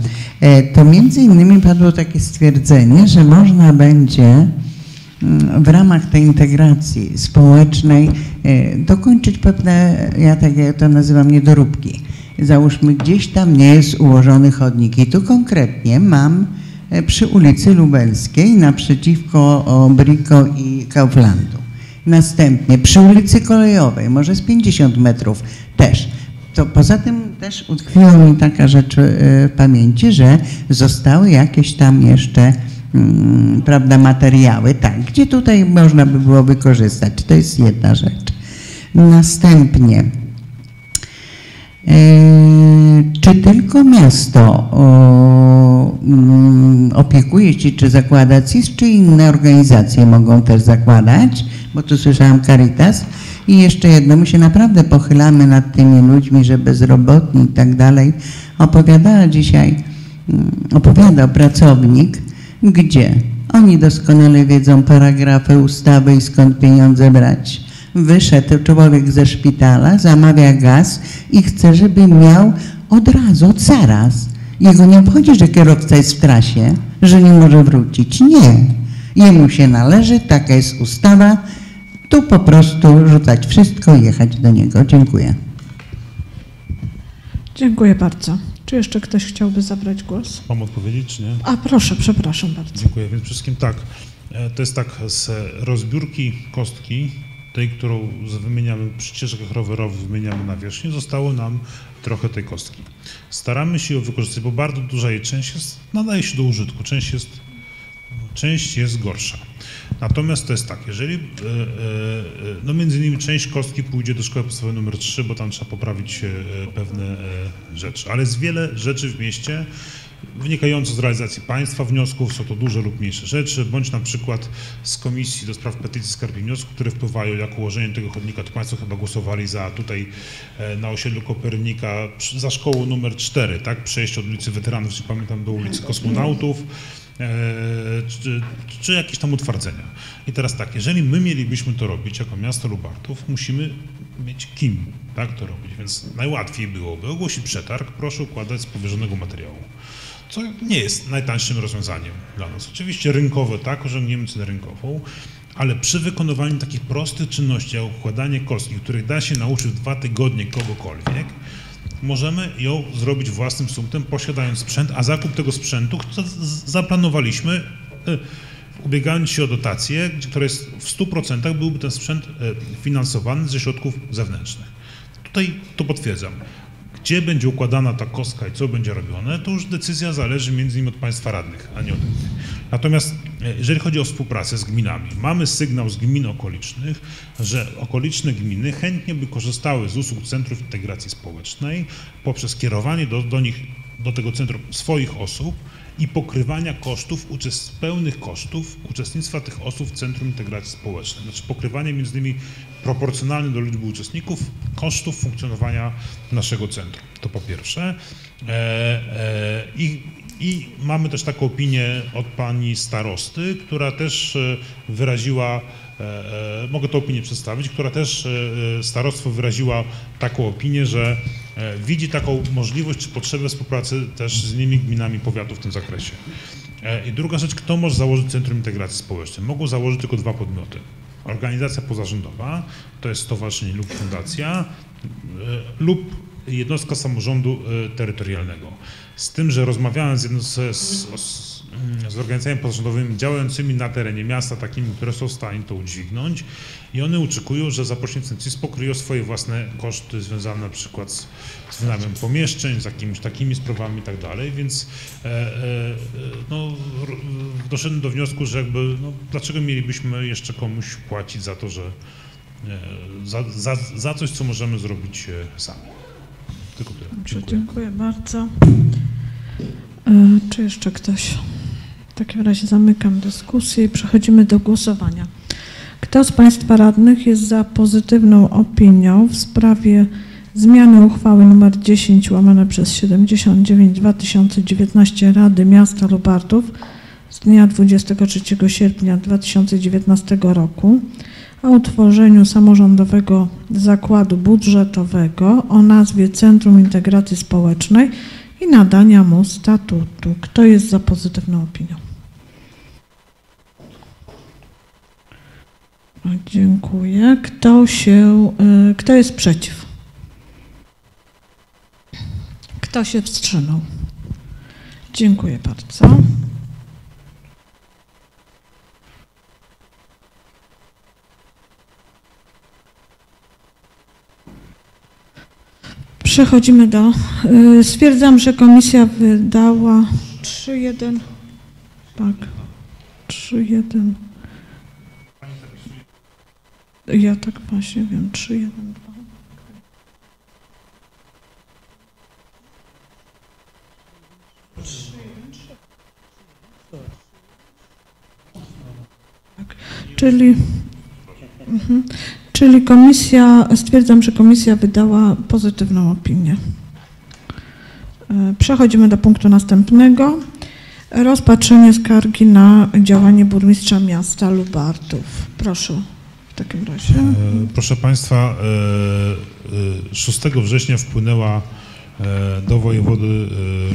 E, to między innymi padło takie stwierdzenie, że można będzie mm, w ramach tej integracji społecznej e, dokończyć pewne, ja tak ja to nazywam, niedoróbki. załóżmy gdzieś tam nie jest ułożony chodnik. I tu konkretnie mam przy ulicy Lubelskiej naprzeciwko Brico i Kauflandu. Następnie przy ulicy Kolejowej, może z 50 metrów też. To poza tym też utkwiła mi taka rzecz e, w pamięci, że zostały jakieś tam jeszcze mm, prawda, materiały, tak, gdzie tutaj można by było wykorzystać. To jest jedna rzecz. Następnie, czy tylko miasto mm, opiekuje się, czy zakłada CIS, czy inne organizacje mogą też zakładać? Bo tu słyszałam Caritas. I jeszcze jedno, my się naprawdę pochylamy nad tymi ludźmi, że bezrobotni i tak dalej. Opowiadała dzisiaj, mm, opowiadał pracownik, gdzie oni doskonale wiedzą paragrafy ustawy i skąd pieniądze brać. Wyszedł człowiek ze szpitala, zamawia gaz i chce, żeby miał od razu, od zaraz. Jego nie obchodzi, że kierowca jest w trasie, że nie może wrócić. Nie. Jemu się należy, taka jest ustawa. Tu po prostu rzucać wszystko i jechać do niego. Dziękuję. Dziękuję bardzo. Czy jeszcze ktoś chciałby zabrać głos? Mam odpowiedzieć, czy nie? A proszę, przepraszam bardzo. Dziękuję. Więc wszystkim tak, e, to jest tak z rozbiórki kostki, tej, którą wymieniamy przy ścieżkach rowerowych, wymieniamy na wierzchni, zostało nam trochę tej kostki. Staramy się ją wykorzystać, bo bardzo duża jej część jest, nadaje się do użytku, część jest, część jest gorsza. Natomiast to jest tak, jeżeli, e, e, e, no między innymi część kostki pójdzie do szkoły podstawowej numer 3, bo tam trzeba poprawić pewne rzeczy, ale jest wiele rzeczy w mieście, wynikających z realizacji państwa wniosków, są to duże lub mniejsze rzeczy, bądź na przykład z Komisji do Spraw Petycji Skarb Wniosków, które wpływają jak ułożenie tego chodnika, to Państwo chyba głosowali za tutaj e, na osiedlu Kopernika, za szkołą numer 4, tak, przejście od ulicy Weteranów, czy pamiętam, do ulicy Kosmonautów, e, czy, czy jakieś tam utwardzenia. I teraz tak, jeżeli my mielibyśmy to robić jako miasto Lubartów, musimy mieć kim tak to robić, więc najłatwiej byłoby ogłosić przetarg, proszę układać z powierzonego materiału co nie jest najtańszym rozwiązaniem dla nas. Oczywiście rynkowe, tak, osiągniemy cenę rynkową, ale przy wykonywaniu takich prostych czynności, jak układanie kostki, których da się nauczyć w dwa tygodnie kogokolwiek, możemy ją zrobić własnym sumptem, posiadając sprzęt, a zakup tego sprzętu zaplanowaliśmy, y, ubiegając się o dotację, która jest w 100% byłby ten sprzęt y, finansowany ze środków zewnętrznych. Tutaj to potwierdzam. Gdzie będzie układana ta kostka i co będzie robione, to już decyzja zależy między innymi od państwa radnych, a nie od innych. Natomiast e, jeżeli chodzi o współpracę z gminami, mamy sygnał z gmin okolicznych, że okoliczne gminy chętnie by korzystały z usług Centrów Integracji Społecznej poprzez kierowanie do, do nich, do tego centrum swoich osób i pokrywania kosztów, pełnych kosztów uczestnictwa tych osób w Centrum Integracji Społecznej. Znaczy pokrywanie między innymi proporcjonalnie do liczby uczestników kosztów funkcjonowania naszego centrum. To po pierwsze. E, e, i, I mamy też taką opinię od pani starosty, która też e, wyraziła, mogę tę opinię przedstawić, która też starostwo wyraziła taką opinię, że widzi taką możliwość czy potrzebę współpracy też z innymi gminami powiatu w tym zakresie. I druga rzecz, kto może założyć Centrum Integracji Społecznej? Mogą założyć tylko dwa podmioty. Organizacja pozarządowa, to jest stowarzyszenie lub fundacja, e, lub jednostka samorządu e, terytorialnego. Z tym, że rozmawiałem z, jedno, z, z, z, mm, z organizacjami pozarządowymi działającymi na terenie miasta, takimi, które są w stanie to udźwignąć i one oczekują, że za pośrednictwem CIS pokryją swoje własne koszty związane na przykład z, z wynajmem pomieszczeń, z jakimiś takimi sprawami i tak dalej, więc e, e, no, doszedłem do wniosku, że jakby, no, dlaczego mielibyśmy jeszcze komuś płacić za to, że e, za, za, za coś, co możemy zrobić e, sami. Tylko tyle. Dobrze, Dziękuję. dziękuję bardzo. E, Czy jeszcze ktoś? W takim razie zamykam dyskusję i przechodzimy do głosowania. Kto z Państwa radnych jest za pozytywną opinią w sprawie zmiany uchwały nr 10 łamane przez 79 2019 Rady Miasta Lubartów z dnia 23 sierpnia 2019 roku o utworzeniu samorządowego zakładu budżetowego o nazwie Centrum Integracji Społecznej i nadania mu statutu. Kto jest za pozytywną opinią? O, Dziękuję. Kto się, y, kto jest przeciw? Kto się wstrzymał? Dziękuję bardzo. Przechodzimy do. y, Stwierdzam, że komisja wydała 3-1. Tak. 3-1. Ja tak właśnie wiem. 3-1. Tak. Czyli, mhm. czyli komisja, stwierdzam, że komisja wydała pozytywną opinię. E, Przechodzimy do punktu następnego. Rozpatrzenie skargi na działanie burmistrza miasta Lubartów. Proszę takim razie. E, Proszę Państwa, e, e, 6 września wpłynęła e, do wojewody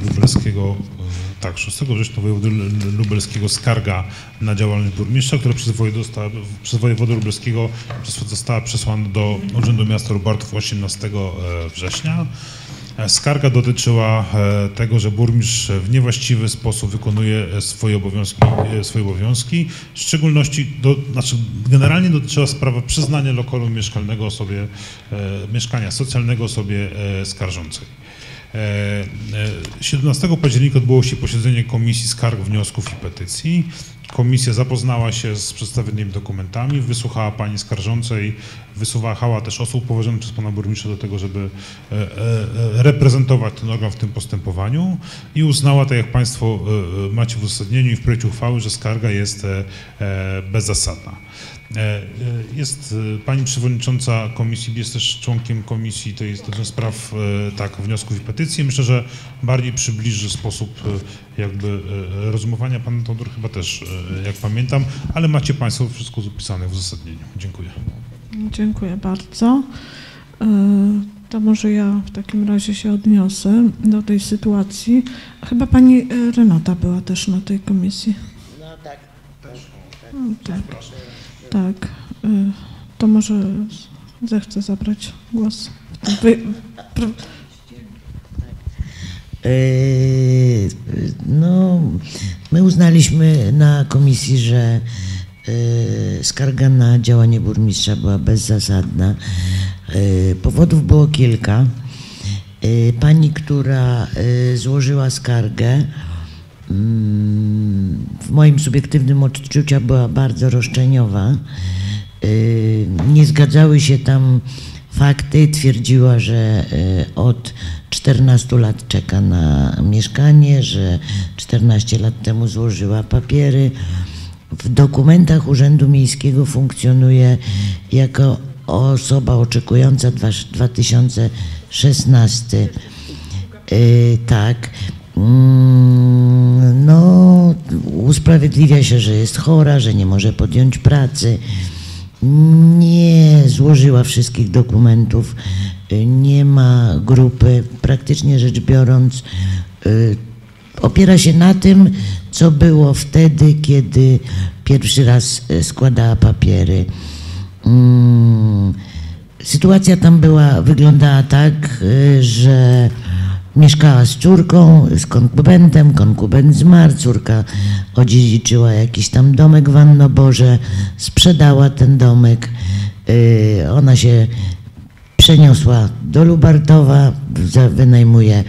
e, lubelskiego, e, tak, 6 września wojewody Lu- lubelskiego skarga na działalność burmistrza, która przez wojewodę, została, przez wojewodę lubelskiego została przesłana do Urzędu Miasta Lubartów 18 września. E, Skarga dotyczyła e, tego, że burmistrz w niewłaściwy sposób wykonuje e, swoje obowiązki, swoje obowiązki. W szczególności, do, znaczy generalnie dotyczyła sprawa przyznania lokalu mieszkalnego osobie, mieszkania socjalnego osobie skarżącej. E, e, 17 października odbyło się posiedzenie Komisji Skarg, Wniosków i Petycji. Komisja zapoznała się z przedstawionymi dokumentami, wysłuchała pani skarżącej, wysłuchała też osób poważonych przez pana burmistrza do tego, żeby e, e, e, reprezentować ten organ w tym postępowaniu i uznała, tak jak państwo e, e, macie w uzasadnieniu i w projekcie uchwały, że skarga jest e, e, bezzasadna. E, e, Jest e, pani przewodnicząca komisji, jest też członkiem komisji, to jest do spraw tak, wniosków i petycji. Myślę, że bardziej przybliży sposób jakby rozumowania. Pan Todor chyba też, jak pamiętam, ale macie państwo wszystko zapisane w uzasadnieniu. Dziękuję. Dziękuję bardzo. To może ja w takim razie się odniosę do tej sytuacji. Chyba pani Renata była też na tej komisji. No tak. No, tak. Tak. E, To może zechce zabrać głos. wy- Yy, No, my uznaliśmy na komisji, że yy, skarga na działanie burmistrza była bezzasadna. Yy, Powodów było kilka. Pani, która złożyła skargę, mm, w moim subiektywnym odczuciu była bardzo roszczeniowa. Yy, Nie zgadzały się tam fakty. Twierdziła, że yy, od 14 lat czeka na mieszkanie, że 14 lat temu złożyła papiery. W dokumentach Urzędu Miejskiego funkcjonuje jako osoba oczekująca dwa- 2016. Yy, tak. Mm, No, usprawiedliwia się, że jest chora, że nie może podjąć pracy. Nie złożyła wszystkich dokumentów, nie ma grupy. Praktycznie rzecz biorąc, y, opiera się na tym, co było wtedy, kiedy pierwszy raz składała papiery. Mm, Sytuacja tam była, wyglądała tak, y, że mieszkała z córką, z konkubentem, konkubent zmarł, córka odziedziczyła jakiś tam domek w Annoborze, sprzedała ten domek, y, ona się przeniosła do Lubartowa, wynajmuje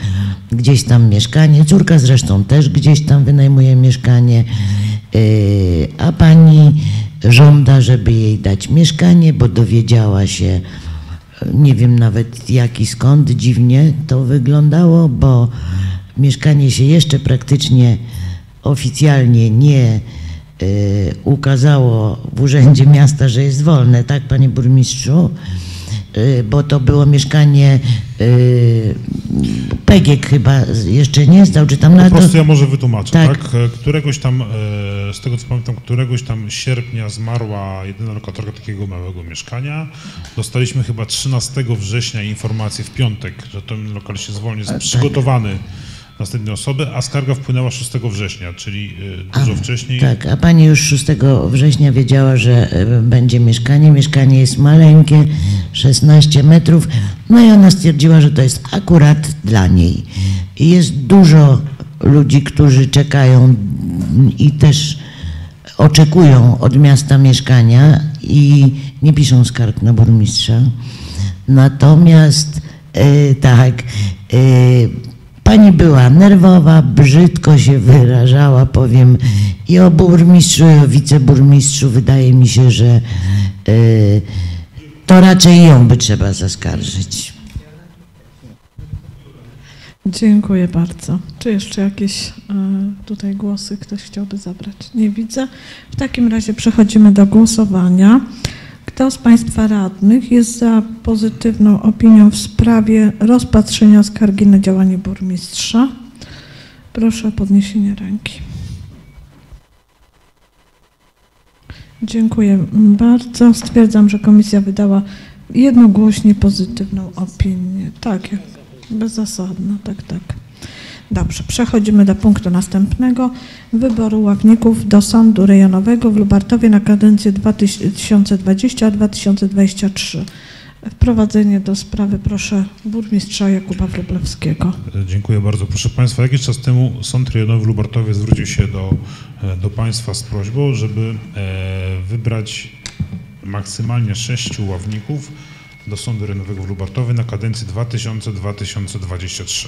gdzieś tam mieszkanie, córka zresztą też gdzieś tam wynajmuje mieszkanie, y, a pani żąda, żeby jej dać mieszkanie, bo dowiedziała się, nie wiem nawet jak i skąd, dziwnie to wyglądało, bo mieszkanie się jeszcze praktycznie oficjalnie nie y, ukazało w Urzędzie Miasta, że jest wolne, tak panie burmistrzu? Y, bo to było mieszkanie, y, Pegiek chyba jeszcze nie zdał, czy tam Po na to... prostu ja może wytłumaczę, Tak. tak? E, Któregoś tam, e, z tego co pamiętam, któregoś tam sierpnia zmarła jedyna lokatorka takiego małego mieszkania. Dostaliśmy chyba 13 września informację w piątek, że ten lokal się zwolni, jest przygotowany następnej osoby, a skarga wpłynęła 6 września, czyli y, dużo A, wcześniej. Tak, a pani już 6 września wiedziała, że e, będzie mieszkanie. Mieszkanie jest maleńkie, 16 metrów. No i ona stwierdziła, że to jest akurat dla niej. I jest dużo ludzi, którzy czekają i też oczekują od miasta mieszkania i nie piszą skarg na burmistrza. Natomiast e, tak, e, pani była nerwowa, brzydko się wyrażała, powiem i o burmistrzu, i o wiceburmistrzu. Wydaje mi się, że e, to raczej ją by trzeba zaskarżyć. Dziękuję bardzo. Czy jeszcze jakieś e, tutaj głosy ktoś chciałby zabrać? Nie widzę. W takim razie przechodzimy do głosowania. Kto z Państwa radnych jest za pozytywną opinią w sprawie rozpatrzenia skargi na działanie burmistrza? Proszę o podniesienie ręki. Dziękuję bardzo. Stwierdzam, że komisja wydała jednogłośnie pozytywną opinię. Tak, bezzasadna, tak, tak. Dobrze, przechodzimy do punktu następnego. Wyboru ławników do Sądu Rejonowego w Lubartowie na kadencję 2020-2023. Wprowadzenie do sprawy proszę burmistrza Jakuba Wróblewskiego. Dziękuję bardzo. Proszę Państwa, jakiś czas temu Sąd Rejonowy w Lubartowie zwrócił się do, e, do Państwa z prośbą, żeby e, wybrać maksymalnie sześciu ławników do Sądu Rejonowego w Lubartowie na kadencję 2000-2023.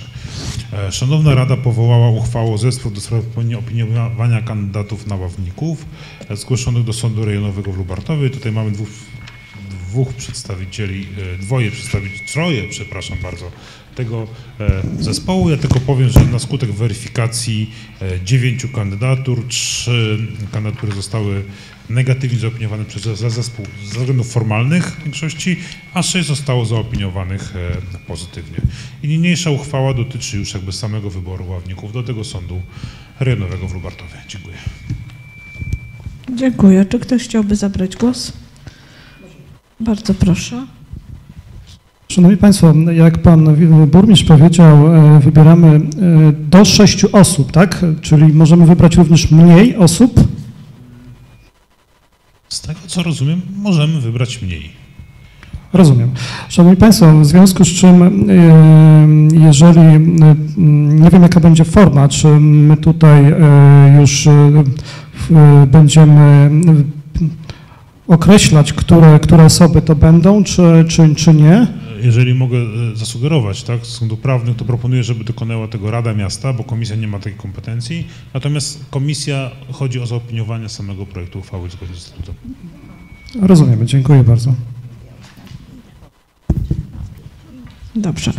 E, Szanowna Rada powołała uchwałą zespół do spraw opiniowania kandydatów na ławników e, zgłoszonych do Sądu Rejonowego w Lubartowie. Tutaj mamy dwóch, dwóch przedstawicieli, e, dwoje przedstawicieli, troje, przepraszam bardzo, tego zespołu. Ja tylko powiem, że na skutek weryfikacji dziewięciu kandydatur, trzy kandydatury zostały negatywnie zaopiniowane przez za- zespół ze względów formalnych w większości, a sześć zostało zaopiniowanych e, pozytywnie. I niniejsza uchwała dotyczy już jakby samego wyboru ławników do tego sądu rejonowego w Lubartowie. Dziękuję. Dziękuję. Czy ktoś chciałby zabrać głos? Bardzo proszę. Szanowni Państwo, jak Pan Burmistrz powiedział, e, wybieramy e, do sześciu osób, tak? Czyli możemy wybrać również mniej osób? Z tego co rozumiem, możemy wybrać mniej. Rozumiem. Szanowni Państwo, w związku z czym, e, jeżeli, e, nie wiem jaka będzie forma, czy my tutaj e, już będziemy określać, które, które osoby to będą, czy, czy, czy nie? Jeżeli mogę e, zasugerować, tak, z względów prawnych, to proponuję, żeby dokonała tego Rada Miasta, bo komisja nie ma takiej kompetencji. Natomiast komisja chodzi o zaopiniowanie samego projektu uchwały zgodnie z statutem. Rozumiemy, dziękuję bardzo. Dobrze.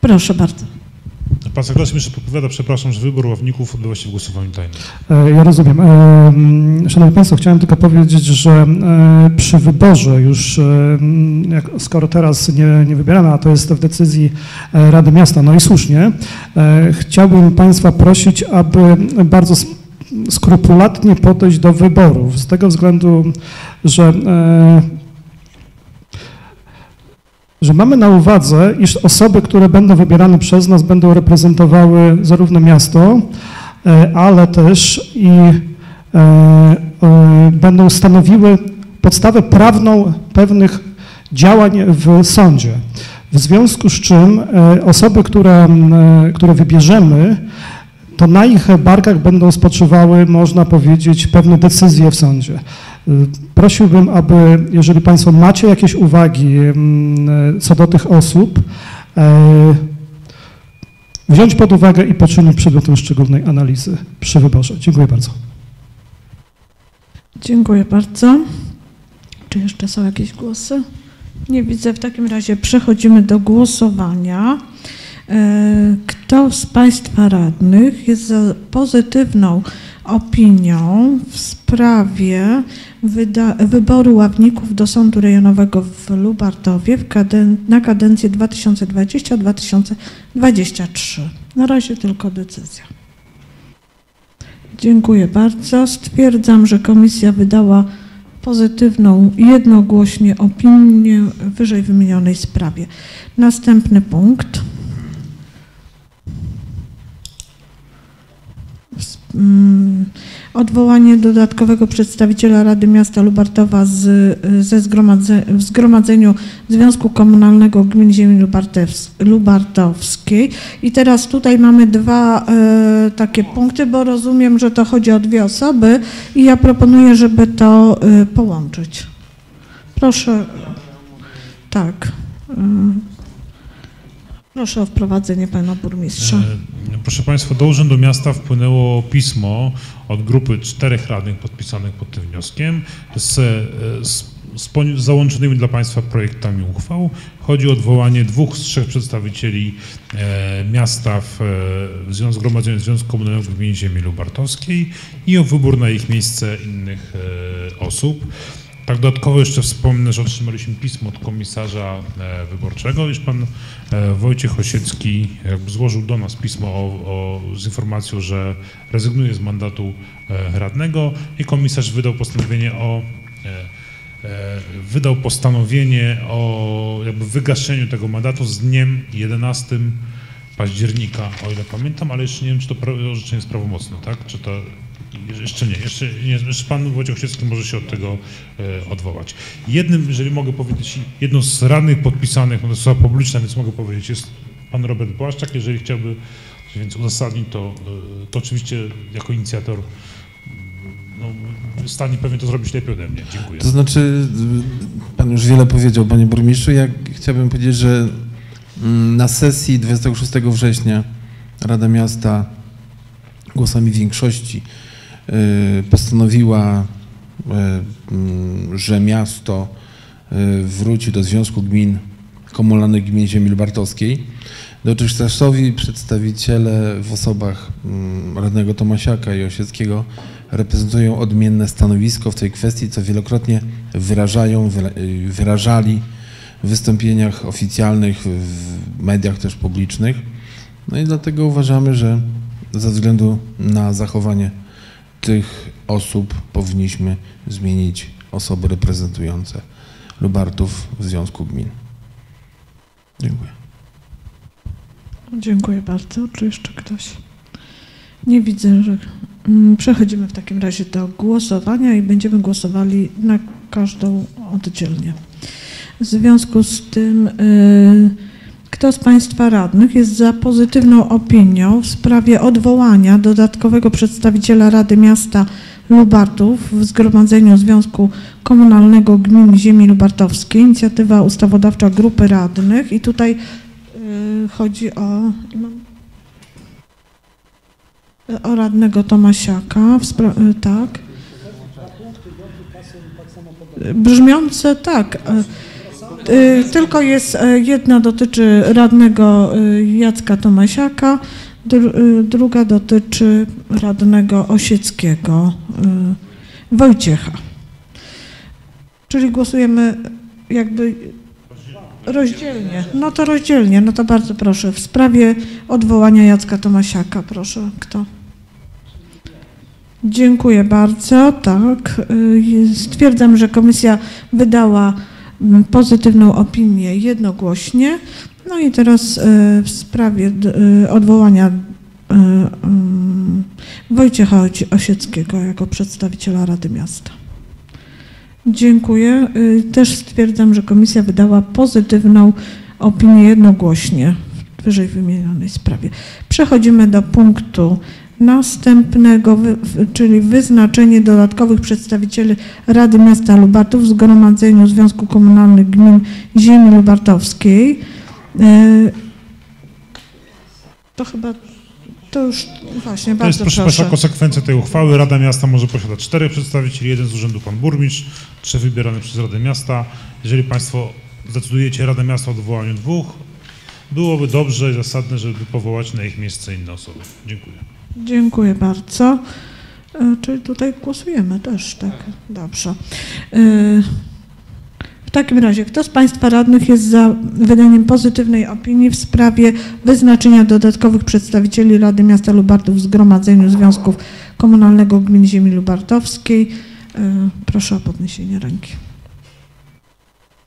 Proszę bardzo. Pan sekretarz jeszcze podpowiada, przepraszam, że wybór ławników odbywa się w głosowaniu tajnym. E, Ja rozumiem. E, mm, Szanowni Państwo, chciałem tylko powiedzieć, że e, przy wyborze już, mm, skoro teraz nie, nie wybieramy, a to jest w decyzji Rady Miasta, no i słusznie, chciałbym Państwa prosić, aby bardzo skrupulatnie podejść do wyborów, z tego względu, że że mamy na uwadze, iż osoby, które będą wybierane przez nas, będą reprezentowały zarówno miasto, e, ale też i e, e, będą stanowiły podstawę prawną pewnych działań w sądzie. W związku z czym osoby, które, które wybierzemy, to na ich barkach będą spoczywały, można powiedzieć, pewne decyzje w sądzie. Prosiłbym, aby, jeżeli Państwo macie jakieś uwagi co do tych osób, e, wziąć pod uwagę i poczynić przedmiotem szczególnej analizy przy wyborze. Dziękuję bardzo. Dziękuję bardzo. Czy jeszcze są jakieś głosy? Nie widzę. W takim razie przechodzimy do głosowania. E, Kto z Państwa radnych jest za pozytywną opinią w sprawie wyboru ławników do Sądu Rejonowego w Lubartowie w kaden- na kadencję 2020-2023? Na razie tylko decyzja. Dziękuję bardzo. Stwierdzam, że komisja wydała pozytywną, jednogłośnie opinię w wyżej wymienionej sprawie. Następny punkt. Odwołanie dodatkowego przedstawiciela Rady Miasta Lubartowa z, ze zgromadze, w Zgromadzeniu Związku Komunalnego Gmin Ziemi Lubartowskiej. I teraz tutaj mamy dwa e, takie punkty, bo rozumiem, że to chodzi o dwie osoby i ja proponuję, żeby to e, połączyć. Proszę. Tak. E, proszę o wprowadzenie pana burmistrza. E, Proszę Państwa, do Urzędu Miasta wpłynęło pismo od grupy czterech radnych podpisanych pod tym wnioskiem z, e, z, z załączonymi dla Państwa projektami uchwał. Chodzi o odwołanie dwóch z trzech przedstawicieli e, miasta w, e, w Związku Zgromadzeniu Związku Komunalnego w Gminie Ziemi Lubartowskiej i o wybór na ich miejsce innych e, osób. Tak dodatkowo jeszcze wspomnę, że otrzymaliśmy pismo od komisarza e, wyborczego, iż pan e, Wojciech Osiecki złożył do nas pismo o, o, z informacją, że rezygnuje z mandatu e, radnego i komisarz wydał postanowienie o wydał postanowienie o jakby wygaszeniu tego mandatu z dniem 11 października, o ile pamiętam, ale jeszcze nie wiem, czy to orzeczenie jest prawomocne, tak? Czy to jeszcze nie, jeszcze, nie, jeszcze pan Wojciech Osiecki może się od tego e, odwołać. Jednym, jeżeli mogę powiedzieć, jedną z radnych podpisanych, no to jest osoba publiczna, więc mogę powiedzieć, jest pan Robert Błaszczak. Jeżeli chciałby więcej uzasadnić, to, e, to oczywiście jako inicjator no, w stanie pewnie to zrobić lepiej ode mnie. Dziękuję. To znaczy, pan już wiele powiedział, panie burmistrzu. Ja chciałbym powiedzieć, że mm, na sesji 26 września Rada Miasta głosami większości postanowiła, y, mm, że miasto y, wróci do Związku Gmin Komunalnych Gmin Ziemi Lubartowskiej. Dotychczasowi przedstawiciele w osobach mm, radnego Tomasiaka i Osieckiego reprezentują odmienne stanowisko w tej kwestii, co wielokrotnie wyrażają, wyra- y, wyrażali w wystąpieniach oficjalnych, w mediach też publicznych. No i dlatego uważamy, że ze względu na zachowanie tych osób powinniśmy zmienić osoby reprezentujące Lubartów w Związku Gmin. Dziękuję. Dziękuję bardzo. Czy jeszcze ktoś? Nie widzę, że. Mm, Przechodzimy w takim razie do głosowania i będziemy głosowali na każdą oddzielnie. W związku z tym, y, kto z Państwa radnych jest za pozytywną opinią w sprawie odwołania dodatkowego przedstawiciela Rady Miasta Lubartów w Zgromadzeniu Związku Komunalnego Gmin Ziemi Lubartowskiej, inicjatywa ustawodawcza grupy radnych i tutaj y, chodzi o, o radnego Tomasiaka, y, tak. Brzmiące tak. Y, Tylko jest y, jedna dotyczy radnego y, Jacka Tomasiaka, dru- druga dotyczy radnego Osieckiego Wojciecha. Czyli głosujemy jakby rozdzielnie. No to rozdzielnie, no to bardzo proszę. W sprawie odwołania Jacka Tomasiaka, proszę, kto? Dziękuję bardzo. Tak. Stwierdzam, że komisja wydała pozytywną opinię jednogłośnie. No i teraz y, w sprawie y, odwołania mm, Wojciecha Osieckiego jako przedstawiciela Rady Miasta. Dziękuję. Też stwierdzam, że komisja wydała pozytywną opinię jednogłośnie w wyżej wymienionej sprawie. Przechodzimy do punktu następnego, czyli wyznaczenie dodatkowych przedstawicieli Rady Miasta Lubartów w Zgromadzeniu Związku Komunalnych Gmin Ziemi Lubartowskiej. Y, To chyba, to już właśnie, To jest, bardzo proszę proszę. Państwa, konsekwencja tej uchwały. Rada Miasta może posiadać czterech przedstawicieli, jeden z urzędu Pan Burmistrz, trzech wybieranych przez Radę Miasta. Jeżeli Państwo zdecydujecie Radę Miasta o odwołaniu dwóch, byłoby dobrze i zasadne, żeby powołać na ich miejsce inne osoby. Dziękuję. Dziękuję bardzo. E, Czyli tutaj głosujemy też, tak? Dobrze. E, W takim razie, kto z Państwa radnych jest za wydaniem pozytywnej opinii w sprawie wyznaczenia dodatkowych przedstawicieli Rady Miasta Lubartów w Zgromadzeniu Związków Komunalnego Gmin Ziemi Lubartowskiej? E, Proszę o podniesienie ręki.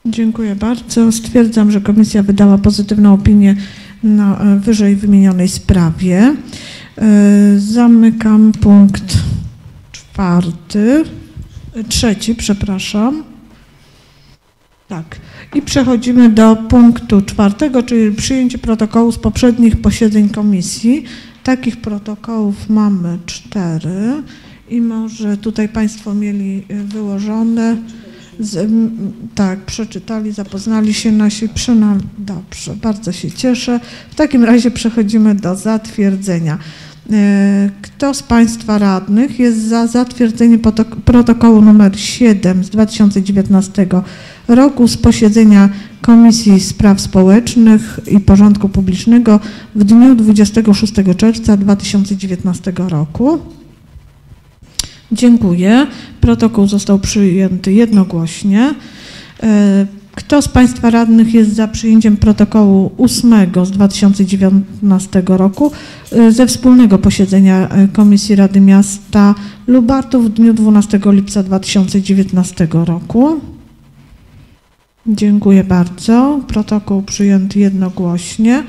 Dziękuję bardzo. Stwierdzam, że komisja wydała pozytywną opinię na wyżej wymienionej sprawie. E, Zamykam punkt czwarty, y, trzeci, przepraszam. Tak. I przechodzimy do punktu czwartego, czyli przyjęcie protokołu z poprzednich posiedzeń komisji. Takich protokołów mamy cztery i może tutaj Państwo mieli y, wyłożone. Z, tak, przeczytali, zapoznali się nasi przyna... Dobrze, bardzo się cieszę. W takim razie przechodzimy do zatwierdzenia. E, Kto z Państwa radnych jest za zatwierdzeniem protokołu numer 7 z 2019 roku z posiedzenia Komisji Spraw Społecznych i Porządku Publicznego w dniu 26 czerwca 2019 roku? Dziękuję. Protokół został przyjęty jednogłośnie. Kto z Państwa radnych jest za przyjęciem protokołu 8 z 2019 roku e, ze wspólnego posiedzenia e, Komisji Rady Miasta Lubartów w dniu 12 lipca 2019 roku? Dziękuję bardzo. Protokół przyjęty jednogłośnie.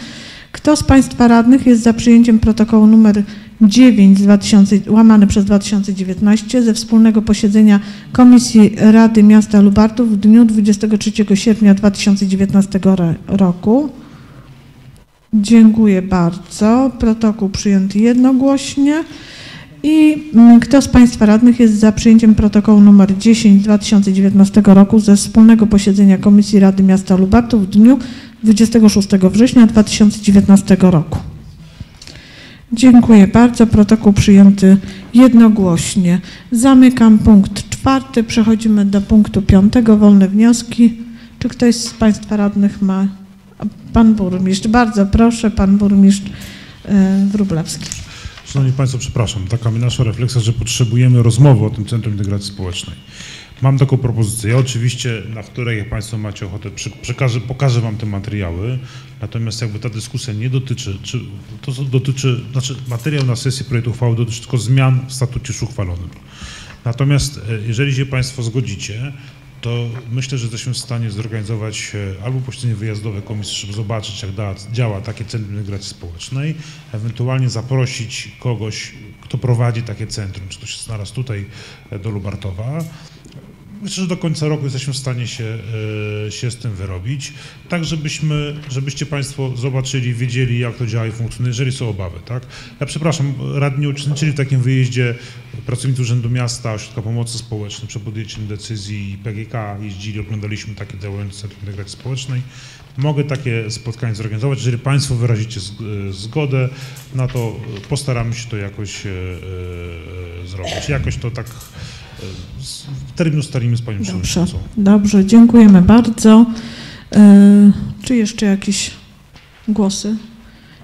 Kto z Państwa radnych jest za przyjęciem protokołu numer 9 z 2000, łamany przez 2019 ze wspólnego posiedzenia Komisji Rady Miasta Lubartów w dniu 23 sierpnia 2019 ro- roku? Dziękuję bardzo. Protokół przyjęty jednogłośnie. I mm, kto z Państwa radnych jest za przyjęciem protokołu nr 10 z 2019 roku ze wspólnego posiedzenia Komisji Rady Miasta Lubartów w dniu 26 września 2019 roku? Dziękuję bardzo. Protokół przyjęty jednogłośnie. Zamykam punkt czwarty. Przechodzimy do punktu piątego. Wolne wnioski. Czy ktoś z Państwa radnych ma? Pan burmistrz. Bardzo proszę, pan burmistrz e, Wróblewski. Szanowni Państwo, przepraszam, taka mi nasza refleksja, że potrzebujemy rozmowy o tym Centrum Integracji Społecznej. Mam taką propozycję. Ja oczywiście, na której jak Państwo macie ochotę, przekażę, pokażę Wam te materiały, natomiast jakby ta dyskusja nie dotyczy, czy to dotyczy, znaczy materiał na sesji projektu uchwały dotyczy tylko zmian w statucie już uchwalonym. Natomiast e, jeżeli się Państwo zgodzicie, to myślę, że jesteśmy w stanie zorganizować e, albo posiedzenie wyjazdowe komisji, żeby zobaczyć, jak da, działa takie Centrum Integracji Społecznej, ewentualnie zaprosić kogoś, kto prowadzi takie centrum, czy to się znalazł tutaj e, do Lubartowa. Myślę, że do końca roku jesteśmy w stanie się, e, się z tym wyrobić, tak żebyśmy, żebyście Państwo zobaczyli, wiedzieli jak to działa i funkcjonuje, jeżeli są obawy, tak? Ja przepraszam, radni uczestniczyli w takim wyjeździe pracownicy Urzędu Miasta, Ośrodka Pomocy Społecznej przy podjęciu decyzji PGK jeździli, oglądaliśmy takie działające Centrum Integracji Społecznej. Mogę takie spotkanie zorganizować, jeżeli Państwo wyrazicie e, zgodę na to, e, postaramy się to jakoś zrobić. Jakoś to tak termin ustalimy z Panią Dobrze, dobrze, dziękujemy bardzo. E, Czy jeszcze jakieś głosy?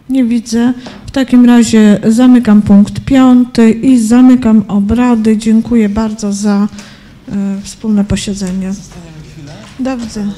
Nie widzę. W takim razie zamykam punkt piąty i zamykam obrady. Dziękuję bardzo za e, wspólne posiedzenie. Do widzenia.